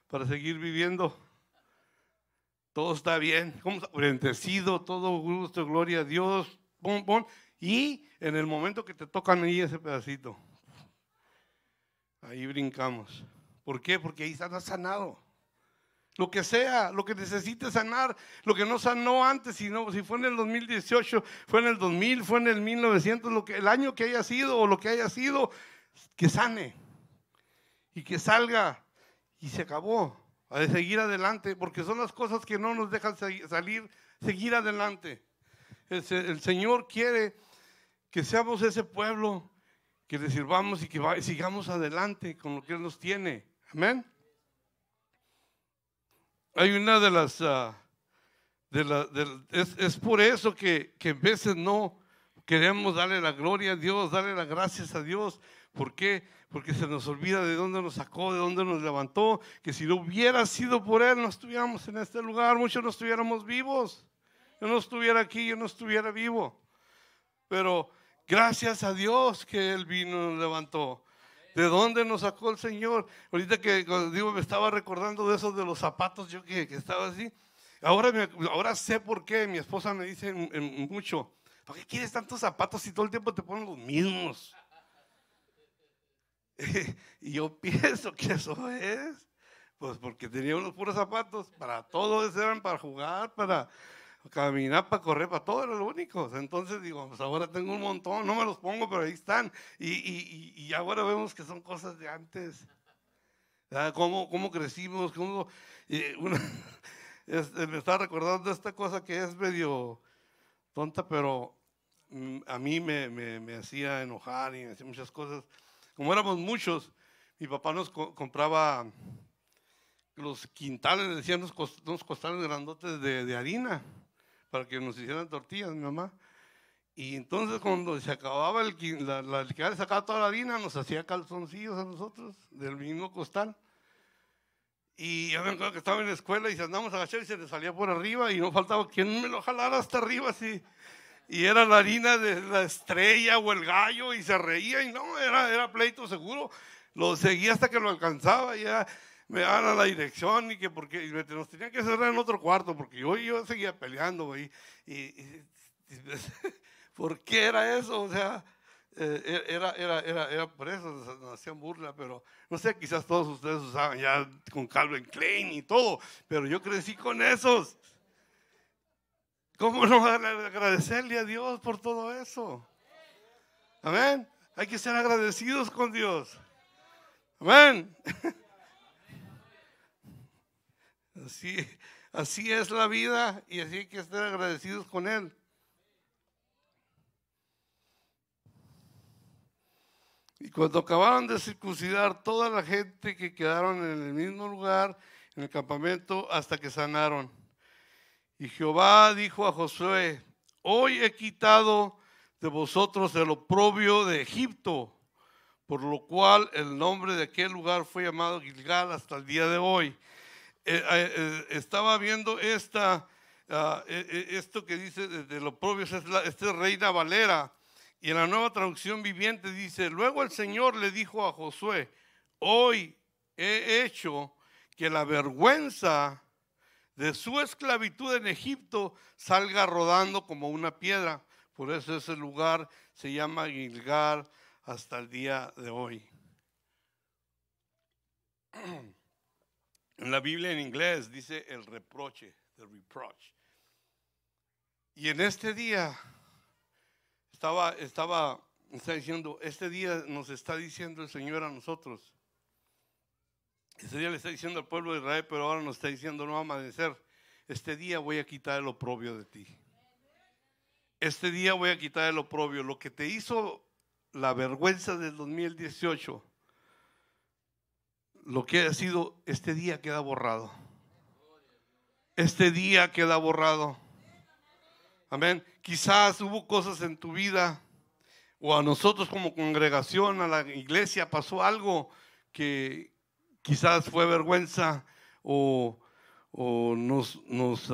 para seguir viviendo. Todo está bien, como brentecido, todo gusto, gloria a Dios. Y en el momento que te tocan ahí ese pedacito, ahí brincamos. ¿Por qué? Porque ahí está sanado. Lo que sea, lo que necesite sanar, lo que no sanó antes, si, si fue en el 2018, fue en el 2000, fue en el 1900, lo que, el año que haya sido o lo que haya sido, que sane y que salga y se acabó. A de seguir adelante, porque son las cosas que no nos dejan salir, seguir adelante. El, el Señor quiere que seamos ese pueblo, que le sirvamos y que sigamos adelante con lo que Él nos tiene. Amén. Hay una de las, ah, de es, por eso que, que en veces no queremos darle la gloria a Dios, darle las gracias a Dios. ¿Por qué? Porque se nos olvida de dónde nos sacó, de dónde nos levantó, que si no hubiera sido por Él, no estuviéramos en este lugar, muchos no estuviéramos vivos. Yo no estuviera aquí, yo no estuviera vivo. Pero gracias a Dios que Él vino y nos levantó. ¿De dónde nos sacó el Señor? Ahorita que digo, me estaba recordando de esos de los zapatos, yo que, estaba así. Ahora, ahora sé por qué. Mi esposa me dice mucho, ¿por qué quieres tantos zapatos si todo el tiempo te ponen los mismos? y yo pienso que eso es, pues porque tenía unos puros zapatos, para todo eran para jugar, para caminar, para correr, para todo era lo único. Entonces digo, pues ahora tengo un montón, no me los pongo, pero ahí están. Y, ahora vemos que son cosas de antes. ¿Cómo, cómo crecimos? Cómo, este, me está recordando esta cosa que es medio tonta, pero mm, a mí me, me, hacía enojar y me hacía muchas cosas. Como éramos muchos, mi papá nos compraba los quintales, decían unos, costales grandotes de, de harina para que nos hicieran tortillas, mi mamá. Y entonces cuando se acababa el, la, la que sacaba toda la harina, nos hacía calzoncillos a nosotros, del mismo costal. Y yo me acuerdo que estaba en la escuela y se andamos agachar y se le salía por arriba y no faltaba quien me lo jalara hasta arriba así. Y era la harina de la estrella o el gallo y se reía y no, era, era pleito seguro. Lo seguía hasta que lo alcanzaba y ya me daban a la dirección y que porque nos tenían que cerrar en otro cuarto porque yo, yo seguía peleando y, y, ¿por qué era eso? O sea, eh, era, era, era, era por eso nos hacían burla, pero no sé, quizás todos ustedes usaban ya con Calvin Klein y todo, pero yo crecí con esos. ¿Cómo no agradecerle a Dios por todo eso? Amén. Hay que ser agradecidos con Dios. Amén. Así, así es la vida y así hay que estar agradecidos con Él. Y cuando acabaron de circuncidar toda la gente que quedaron en el mismo lugar, en el campamento, hasta que sanaron. Y Jehová dijo a Josué, hoy he quitado de vosotros el oprobio de Egipto, por lo cual el nombre de aquel lugar fue llamado Gilgal hasta el día de hoy. Eh, eh, eh, estaba viendo esta, ah, esto que dice de, los propios, es la, esta es Reina Valera, y en la nueva traducción viviente dice, luego el Señor le dijo a Josué, hoy he hecho que la vergüenza de su esclavitud en Egipto salga rodando como una piedra. Por eso ese lugar se llama Gilgal hasta el día de hoy. En la Biblia en inglés dice el reproche, el reproach. Y en este día estaba, estaba, está diciendo, este día nos está diciendo el Señor a nosotros, Ese día le está diciendo al pueblo de Israel, pero ahora nos está diciendo, no amanecer. Este día voy a quitar el oprobio de ti. Este día voy a quitar el oprobio. Lo que te hizo la vergüenza del 2018, lo que ha sido, este día queda borrado. Este día queda borrado. Amén. Quizás hubo cosas en tu vida o a nosotros como congregación, a la iglesia, pasó algo que quizás fue vergüenza o, nos, nos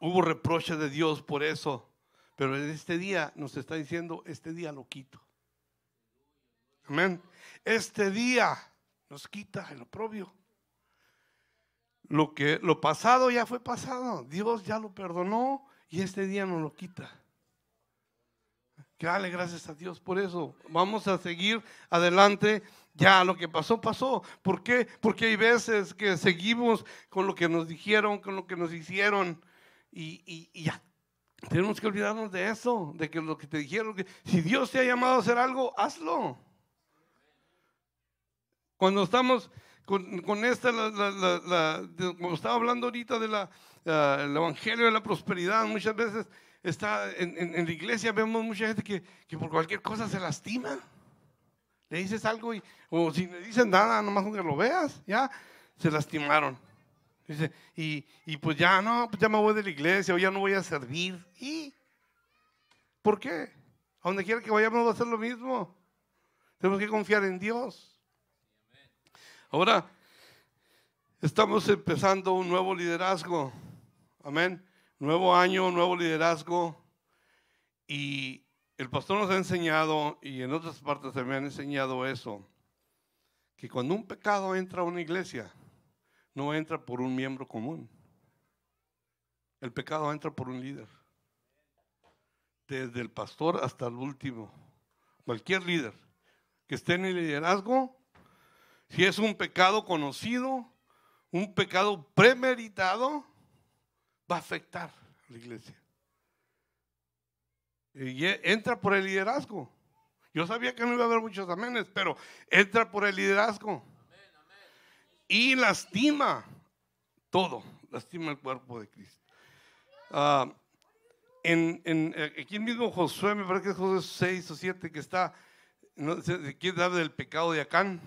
hubo reproche de Dios por eso. Pero en este día nos está diciendo, este día lo quito. Amén. Este día nos quita el oprobio. Lo que lo pasado ya fue pasado. Dios ya lo perdonó y este día nos lo quita. Que dale gracias a Dios por eso. Vamos a seguir adelante. Ya lo que pasó, pasó. ¿Por qué? Porque hay veces que seguimos con lo que nos dijeron, con lo que nos hicieron y, ya tenemos que olvidarnos de eso, de que lo que te dijeron, que si Dios te ha llamado a hacer algo, hazlo. Cuando estamos con, esta, como estaba hablando ahorita del el Evangelio de la Prosperidad, muchas veces está en, la iglesia, vemos mucha gente que, por cualquier cosa se lastima. Le dices algo y, o si le dicen nada, nomás con que lo veas, ya, se lastimaron. Dice, y, y, pues ya no, pues ya me voy de la iglesia o ya no voy a servir. ¿Y por qué? A donde quiera que vayamos va a hacer lo mismo. Tenemos que confiar en Dios. Ahora, estamos empezando un nuevo liderazgo. Amén. Nuevo año, nuevo liderazgo. Y el pastor nos ha enseñado, y en otras partes se me han enseñado eso, que cuando un pecado entra a una iglesia, no entra por un miembro común. El pecado entra por un líder. Desde el pastor hasta el último. Cualquier líder que esté en el liderazgo, si es un pecado conocido, un pecado premeditado, va a afectar a la iglesia. Y entra por el liderazgo. Yo sabía que no iba a haber muchos amenes, pero entra por el liderazgo y lastima todo, lastima el cuerpo de Cristo. Ah, en, en, aquí mismo Josué, me parece que es Josué 6 o 7, que está, no sé, quién del pecado de Acán.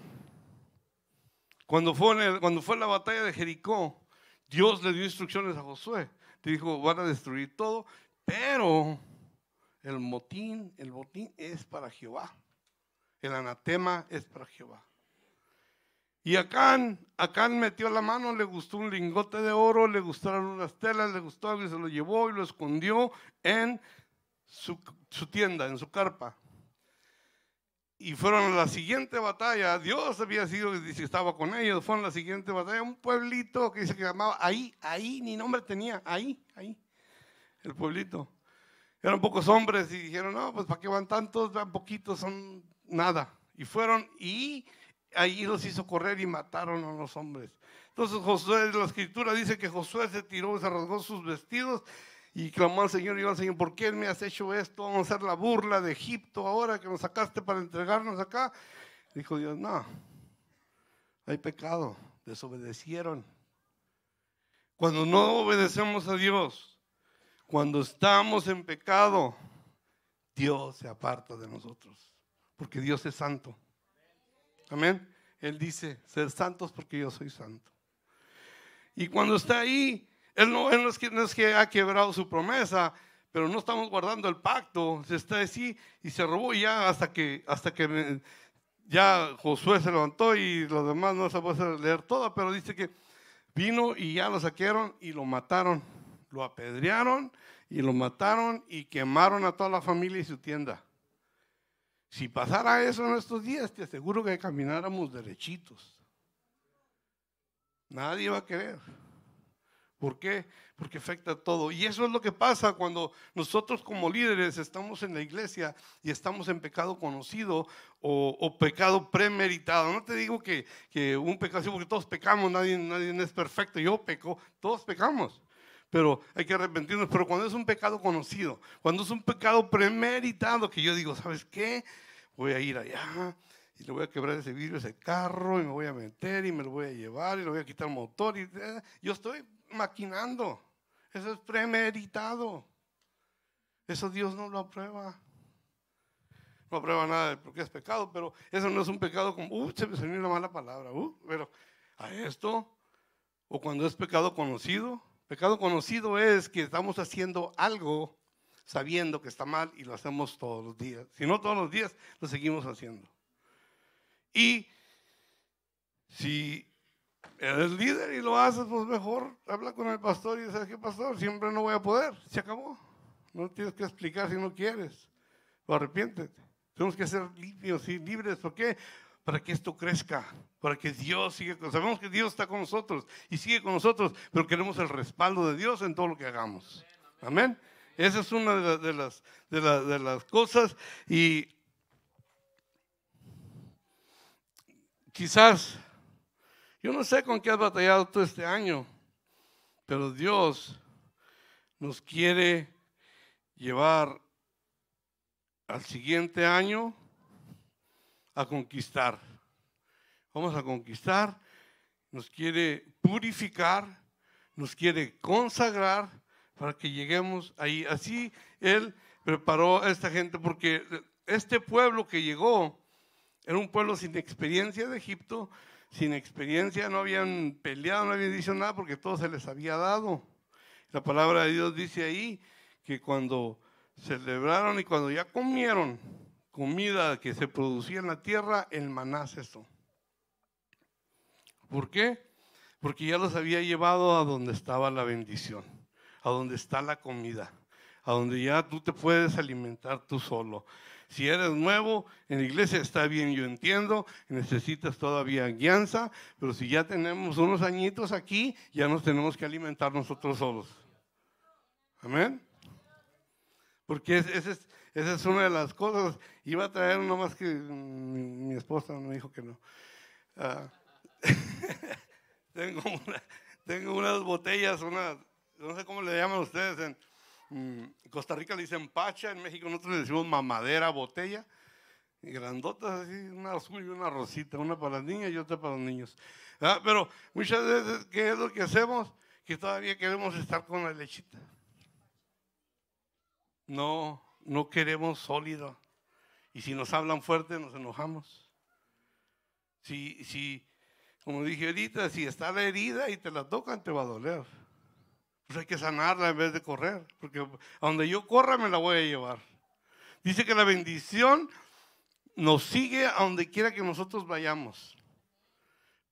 Cuando fue, cuando fue la batalla de Jericó, Dios le dio instrucciones a Josué. Le dijo, van a destruir todo, pero el motín, el botín es para Jehová. El anatema es para Jehová. Y Acán, Acán metió la mano, le gustó un lingote de oro, le gustaron unas telas, le gustó algo y se lo llevó y lo escondió en su, tienda, en su carpa. Y fueron a la siguiente batalla, Dios había sido, si estaba con ellos, fueron a la siguiente batalla, un pueblito que se llamaba ahí, ahí, ni nombre tenía, ahí, ahí, el pueblito. Eran pocos hombres y dijeron, no, pues para qué van tantos, van poquitos, son nada. Y fueron y ahí los hizo correr y mataron a los hombres. Entonces Josué, la escritura dice que Josué se tiró, se rasgó sus vestidos y clamó al Señor y al Señor, ¿por qué me has hecho esto? Vamos a hacer la burla de Egipto ahora que nos sacaste para entregarnos acá. Dijo Dios, no, hay pecado, desobedecieron. Cuando no obedecemos a Dios, cuando estamos en pecado, Dios se aparta de nosotros, porque Dios es santo. Amén. Él dice, ser santos porque yo soy santo. Y cuando está ahí, él no, es, que, ha quebrado su promesa, pero no estamos guardando el pacto. Se está así y se robó ya hasta que, hasta que ya Josué se levantó y los demás no se puede leer todo, pero dice que vino y ya lo saquearon y lo mataron. Lo apedrearon y lo mataron y quemaron a toda la familia y su tienda. Si pasara eso en estos días, te aseguro que camináramos derechitos. Nadie va a querer. ¿Por qué? Porque afecta todo. Y eso es lo que pasa cuando nosotros como líderes estamos en la iglesia y estamos en pecado conocido o, pecado premeritado. No te digo que, un pecado, porque todos pecamos, nadie, nadie es perfecto. Yo peco, todos pecamos pero hay que arrepentirnos. Pero cuando es un pecado conocido, cuando es un pecado premeritado, que yo digo, ¿sabes qué? Voy a ir allá, y le voy a quebrar ese vidrio, ese carro, y me voy a meter y me lo voy a llevar y le voy a quitar el motor. Y, eh, yo estoy maquinando. Eso es premeditado. Eso Dios no lo aprueba. No aprueba nada porque es pecado, pero eso no es un pecado como, uh, se me salió una mala palabra, uh, pero a esto, o cuando es pecado conocido. Pecado conocido es que estamos haciendo algo sabiendo que está mal y lo hacemos todos los días. Si no todos los días, lo seguimos haciendo. Y si eres líder y lo haces, pues mejor habla con el pastor y dices, ¿qué pastor? Siempre no voy a poder. Se acabó. No tienes que explicar si no quieres. O arrepiéntete. Tenemos que ser limpios y libres. ¿Por qué? Para que esto crezca. Para que Dios siga. Sabemos que Dios está con nosotros y sigue con nosotros, pero queremos el respaldo de Dios en todo lo que hagamos. Amén. Esa es una de, las, de, las cosas. Y quizás, yo no sé con qué has batallado todo este año, pero Dios nos quiere llevar al siguiente año a conquistar. Vamos a conquistar, nos quiere purificar, nos quiere consagrar para que lleguemos ahí. Así Él preparó a esta gente porque este pueblo que llegó era un pueblo sin experiencia de Egipto, sin experiencia, no habían peleado, no habían dicho nada porque todo se les había dado. La palabra de Dios dice ahí que cuando celebraron y cuando ya comieron comida que se producía en la tierra, el maná cesó. ¿Por qué? Porque ya los había llevado a donde estaba la bendición a donde está la comida, a donde ya tú te puedes alimentar tú solo. Si eres nuevo en la iglesia está bien, yo entiendo, necesitas todavía guianza, pero si ya tenemos unos añitos aquí, ya nos tenemos que alimentar nosotros solos. Amén. Porque esa es, una de las cosas. Iba a traer uno más que mi, esposa me dijo que no. Ah, tengo, tengo unas botellas, unas no sé cómo le llaman ustedes, en mm, Costa Rica le dicen pacha, en México nosotros le decimos mamadera, botella, grandotas así, una azul y una rosita, una para las niñas y otra para los niños. Pero muchas veces, ¿qué es lo que hacemos? Que todavía queremos estar con la lechita. No, no queremos sólido. Y si nos hablan fuerte, nos enojamos. Si, si, como dije ahorita, si está la herida y te la tocan, te va a doler. Pues hay que sanarla en vez de correr, porque a donde yo corra me la voy a llevar. Dice que la bendición nos sigue a donde quiera que nosotros vayamos.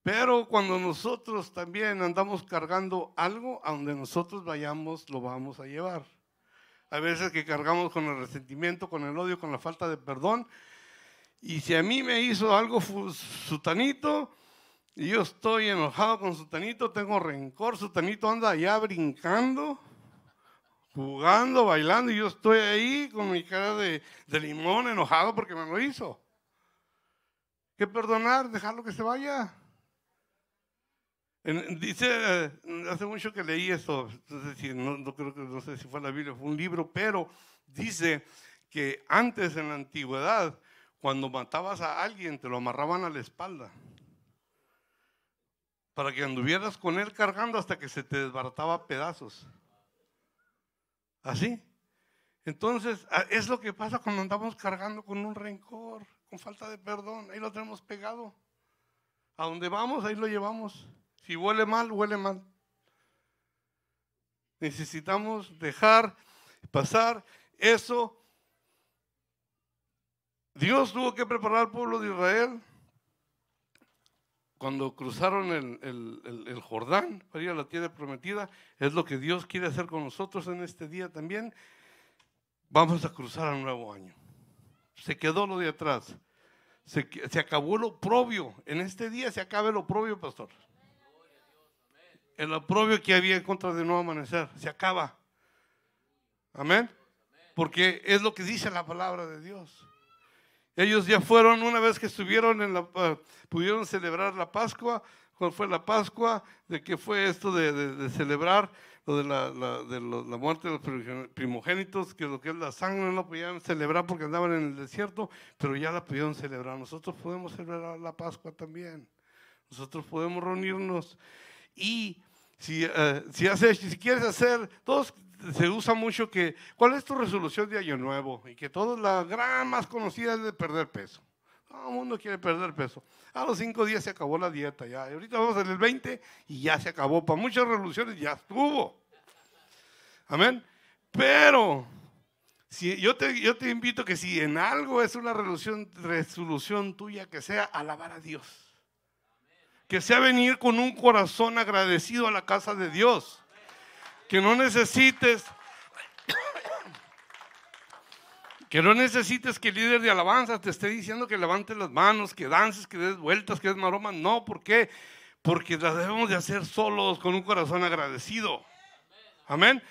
Pero cuando nosotros también andamos cargando algo, a donde nosotros vayamos, lo vamos a llevar. Hay veces que cargamos con el resentimiento, con el odio, con la falta de perdón. Y si a mí me hizo algo sutanito, y yo estoy enojado con Sutanito, tengo rencor. Sutanito anda allá brincando, jugando, bailando, y yo estoy ahí con mi cara de, limón, enojado porque me lo hizo. ¿Qué perdonar? Dejarlo que se vaya. Dice, eh, hace mucho que leí esto, no sé, si, no, creo que, no sé si fue la Biblia, fue un libro, pero dice que antes en la antigüedad, cuando matabas a alguien, te lo amarraban a la espalda para que anduvieras con él cargando hasta que se te desbarataba pedazos. ¿Así? Entonces, es lo que pasa cuando andamos cargando con un rencor, con falta de perdón. Ahí lo tenemos pegado. A donde vamos, ahí lo llevamos. Si huele mal, huele mal. Necesitamos dejar pasar eso. Dios tuvo que preparar al pueblo de Israel cuando cruzaron el, Jordán para ir a la tierra prometida, es lo que Dios quiere hacer con nosotros en este día también. Vamos a cruzar al nuevo año. Se quedó lo de atrás. Se, se acabó lo oprobio. En este día se acaba lo oprobio, pastor. El oprobio que había en contra de no amanecer. Se acaba. Amén. Porque es lo que dice la palabra de Dios. Ellos ya fueron, una vez que estuvieron en la, eh, pudieron celebrar la Pascua. ¿Cuál fue la Pascua? ¿De qué fue esto de, celebrar? lo de la, la- de lo- la muerte de los primogénitos, que lo que es la sangre no lo podían celebrar porque andaban en el desierto, pero ya la pudieron celebrar. Nosotros podemos celebrar la Pascua también. Nosotros podemos reunirnos y si, eh, si, quieres hacer, todos se usa mucho que, ¿cuál es tu resolución de año nuevo? Y que todos la gran más conocida es de perder peso. Todo el mundo quiere perder peso. A los cinco días se acabó la dieta ya. Ahorita vamos en el 20 y ya se acabó. Para muchas revoluciones ya estuvo. Amén. Pero si, yo, te, yo te invito que si en algo es una resolución, resolución tuya, que sea alabar a Dios. Que sea venir con un corazón agradecido a la casa de Dios. Que no necesites que no necesites que el líder de alabanza te esté diciendo que levantes las manos, que dances, que des vueltas, que des maromas. No, ¿por qué? Porque las debemos de hacer solos, con un corazón agradecido. Amén.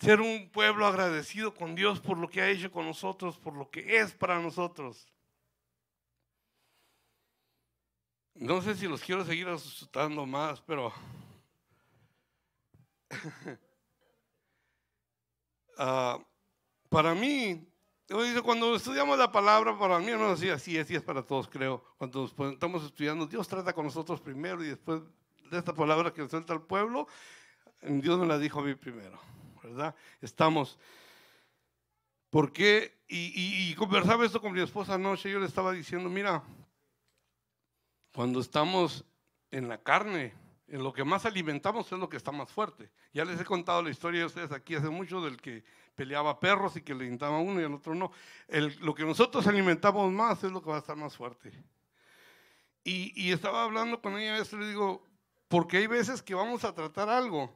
Ser un pueblo agradecido con Dios por lo que ha hecho con nosotros, por lo que es para nosotros. No sé si los quiero seguir asustando más, pero ah, para mí, cuando estudiamos la palabra, para mí no así, así, así es para todos, creo. Cuando estamos estudiando, Dios trata con nosotros primero y después de esta palabra que suelta al pueblo, Dios me la dijo a mí primero, ¿verdad? Estamos. ¿Por qué? Y, y- y conversaba esto con mi esposa anoche, yo le estaba diciendo, mira, cuando estamos en la carne, en lo que más alimentamos es lo que está más fuerte. Ya les he contado la historia de ustedes aquí hace mucho del que peleaba perros y que le intentaba uno y al otro no. El- lo que nosotros alimentamos más es lo que va a estar más fuerte. Y, y estaba hablando con ella y le digo, porque hay veces que vamos a tratar algo.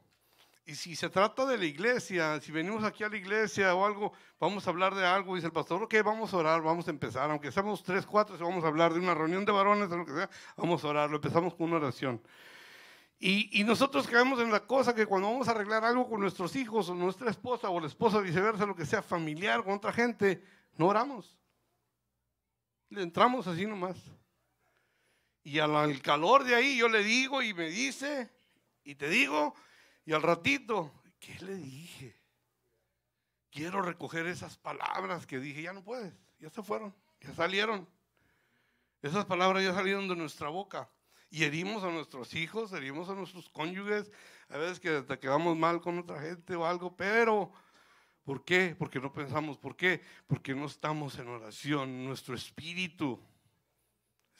Y si se trata de la iglesia, si venimos aquí a la iglesia o algo, vamos a hablar de algo, dice el pastor, ok, vamos a orar, vamos a empezar, aunque seamos tres, cuatro, si vamos a hablar de una reunión de varones o lo que sea, vamos a orar, lo empezamos con una oración. Y, y nosotros caemos en la cosa que cuando vamos a arreglar algo con nuestros hijos o nuestra esposa o la esposa viceversa, lo que sea familiar con otra gente, no oramos. Le entramos así nomás. Y al, al calor de ahí yo le digo y me dice, y te digo, y al ratito, ¿qué le dije? Quiero recoger esas palabras que dije, ya no puedes, ya se fueron, ya salieron. Esas palabras ya salieron de nuestra boca. Y herimos a nuestros hijos, herimos a nuestros cónyuges, a veces que te quedamos mal con otra gente o algo, pero ¿por qué? Porque no pensamos, ¿por qué? Porque no estamos en oración, nuestro espíritu.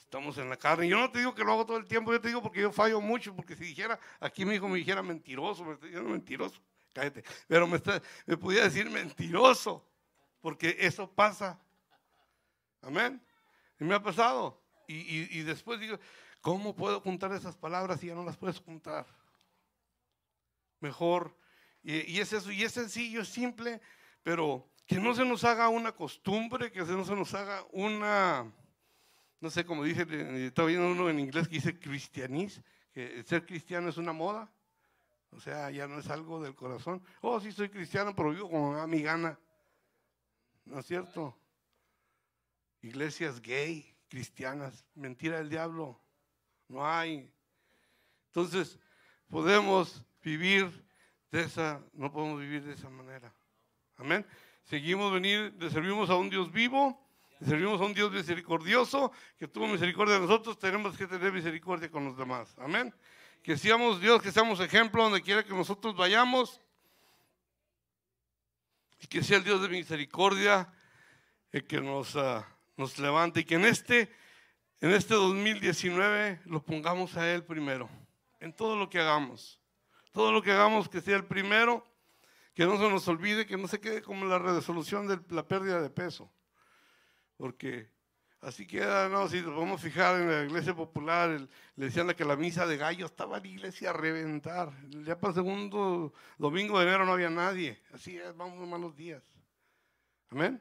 Estamos en la carne. Yo no te digo que lo hago todo el tiempo, yo te digo porque yo fallo mucho, porque si dijera, aquí mi hijo me dijera mentiroso, me está diciendo mentiroso, cállate, pero me, está, me pudiera decir mentiroso, porque eso pasa. Amén. Y me ha pasado. Y, y- y después digo, ¿cómo puedo juntar esas palabras si ya no las puedes juntar? Mejor. Y, y es eso, y es sencillo, es simple, pero que no se nos haga una costumbre, que no se nos haga una, no sé cómo dice, está viendo uno en inglés que dice cristianis, que ser cristiano es una moda. O sea, ya no es algo del corazón. Oh, sí, soy cristiano, pero vivo como a mi gana. ¿No es cierto? Iglesias gay, cristianas, mentira del diablo. No hay. Entonces, podemos vivir de esa, no podemos vivir de esa manera. Amén. Seguimos venir, le servimos a un Dios vivo, servimos a un Dios misericordioso, que tuvo misericordia de nosotros, tenemos que tener misericordia con los demás. Amén. Que seamos Dios, que seamos ejemplo donde quiera que nosotros vayamos. Y que sea el Dios de misericordia el que nos, ah, nos levante y que en este, en este 2019 lo pongamos a Él primero, en todo lo que hagamos. Todo lo que hagamos que sea el primero, que no se nos olvide, que no se quede como la resolución de la pérdida de peso. Porque así queda, no, si nos vamos a fijar en la iglesia popular, le decían que la misa de gallo estaba la iglesia a reventar. Ya para el segundo domingo de enero no había nadie. Así es, vamos a malos días. Amén.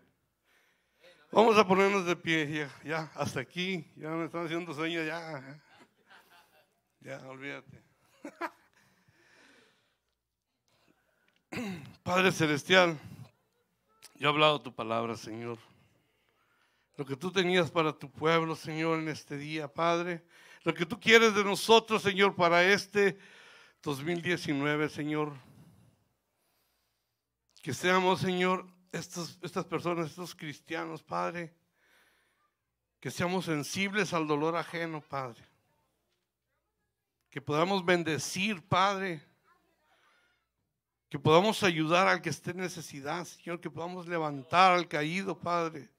Vamos a ponernos de pie, ya, ya, hasta aquí, ya me están haciendo sueño, ya. Ya, olvídate. Padre Celestial, yo he hablado tu palabra, Señor. Lo que tú tenías para tu pueblo, Señor, en este día, Padre. Lo que tú quieres de nosotros, Señor, para este 2019, Señor. Que seamos, Señor, estas personas, estos cristianos, Padre, que seamos sensibles al dolor ajeno, Padre. Que podamos bendecir, Padre. Que podamos ayudar al que esté en necesidad, Señor. Que podamos levantar al caído, Padre.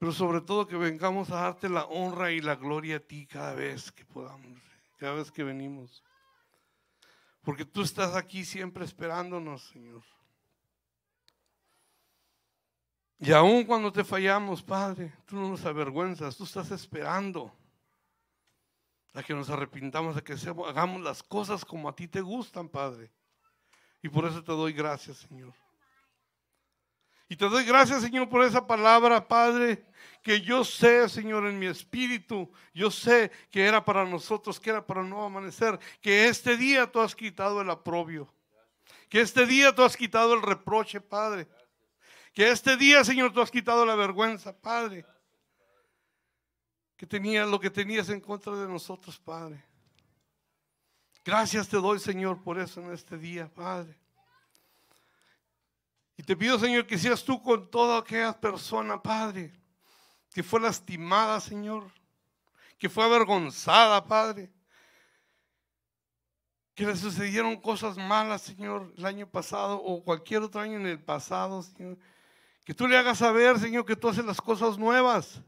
Pero sobre todo que vengamos a darte la honra y la gloria a ti cada vez que podamos, cada vez que venimos. Porque tú estás aquí siempre esperándonos, Señor. Y aun cuando te fallamos, Padre, tú no nos avergüenzas, tú estás esperando a que nos arrepintamos, a que hagamos las cosas como a ti te gustan, Padre. Y por eso te doy gracias, Señor. Y te doy gracias, Señor, por esa palabra, Padre, que yo sé, Señor, en mi espíritu, yo sé que era para nosotros, que era para no amanecer, que este día tú has quitado el aprobio, que este día tú has quitado el reproche, Padre, que este día, Señor, tú has quitado la vergüenza, Padre, que tenías lo que tenías en contra de nosotros, Padre. Gracias te doy, Señor, por eso en este día, Padre. Y te pido, Señor, que seas tú con toda aquella persona, Padre, que fue lastimada, Señor, que fue avergonzada, Padre, que le sucedieron cosas malas, Señor, el año pasado o cualquier otro año en el pasado, Señor. Que tú le hagas saber, Señor, que tú haces las cosas nuevas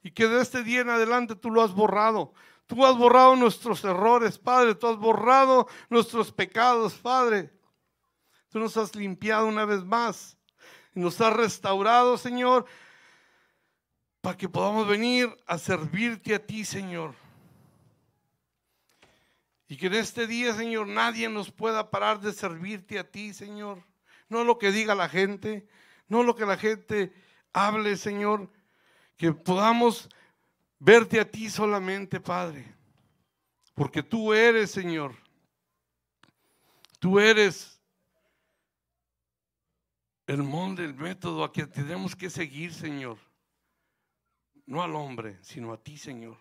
y que de este día en adelante tú lo has borrado. Tú has borrado nuestros errores, Padre. Tú has borrado nuestros pecados, Padre. Tú nos has limpiado una vez más y nos has restaurado, Señor, para que podamos venir a servirte a ti, Señor. Y que en este día, Señor, nadie nos pueda parar de servirte a ti, Señor. No lo que diga la gente, no lo que la gente hable, Señor. Que podamos verte a ti solamente, Padre. Porque tú eres, Señor. Tú eres el molde, el método a que tenemos que seguir, Señor. No al hombre, sino a ti, Señor.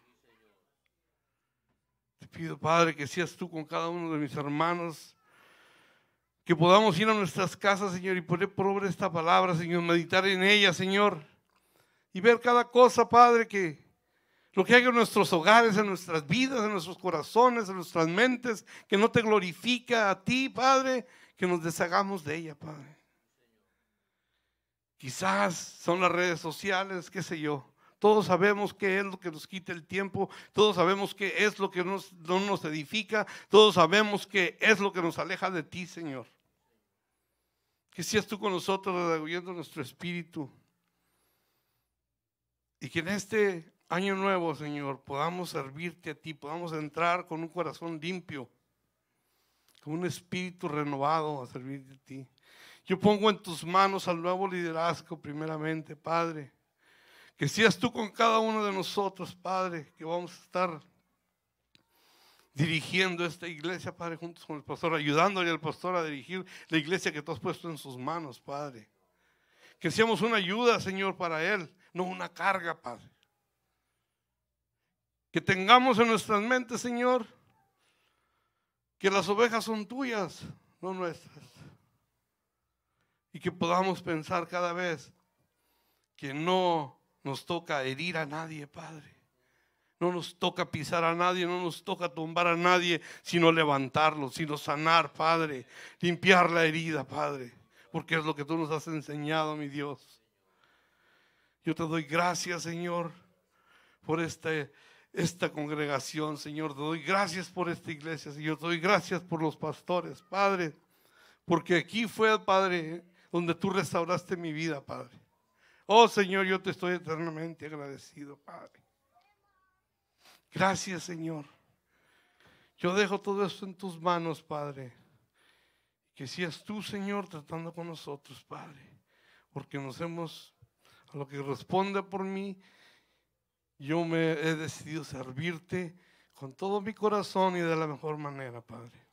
Te pido, Padre, que seas tú con cada uno de mis hermanos. Que podamos ir a nuestras casas, Señor, y poner por obra esta palabra, Señor, meditar en ella, Señor. Y ver cada cosa, Padre, que lo que haga en nuestros hogares, en nuestras vidas, en nuestros corazones, en nuestras mentes, que no te glorifica a ti, Padre, que nos deshagamos de ella, Padre. Quizás son las redes sociales, qué sé yo. Todos sabemos qué es lo que nos quita el tiempo, todos sabemos qué es lo que no nos edifica, todos sabemos qué es lo que nos aleja de ti, Señor. Que seas tú con nosotros redaguyendo nuestro espíritu. Y que en este año nuevo, Señor, podamos servirte a ti, podamos entrar con un corazón limpio, con un espíritu renovado a servirte a ti. Yo pongo en tus manos al nuevo liderazgo primeramente, Padre. Que seas tú con cada uno de nosotros, Padre, que vamos a estar dirigiendo esta iglesia, Padre, juntos con el pastor, ayudándole al pastor a dirigir la iglesia que tú has puesto en sus manos, Padre. Que seamos una ayuda, Señor, para Él, no una carga, Padre. Que tengamos en nuestras mentes, Señor, que las ovejas son tuyas, no nuestras que podamos pensar cada vez que no nos toca herir a nadie, Padre. No nos toca pisar a nadie, no nos toca tumbar a nadie, sino levantarlo, sino sanar, Padre. Limpiar la herida, Padre. Porque es lo que tú nos has enseñado, mi Dios. Yo te doy gracias, Señor, por este, esta congregación, Señor. Te doy gracias por esta iglesia, Señor. Te doy gracias por los pastores, Padre. Porque aquí fue, Padre, donde tú restauraste mi vida, Padre. Oh Señor, yo te estoy eternamente agradecido, Padre. Gracias, Señor. Yo dejo todo esto en tus manos, Padre. Que seas tú, Señor, tratando con nosotros, Padre. Porque nos hemos, a lo que responde por mí, yo me he decidido servirte con todo mi corazón y de la mejor manera, Padre.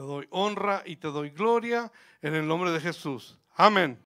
Te doy honra y te doy gloria en el nombre de Jesús. Amén.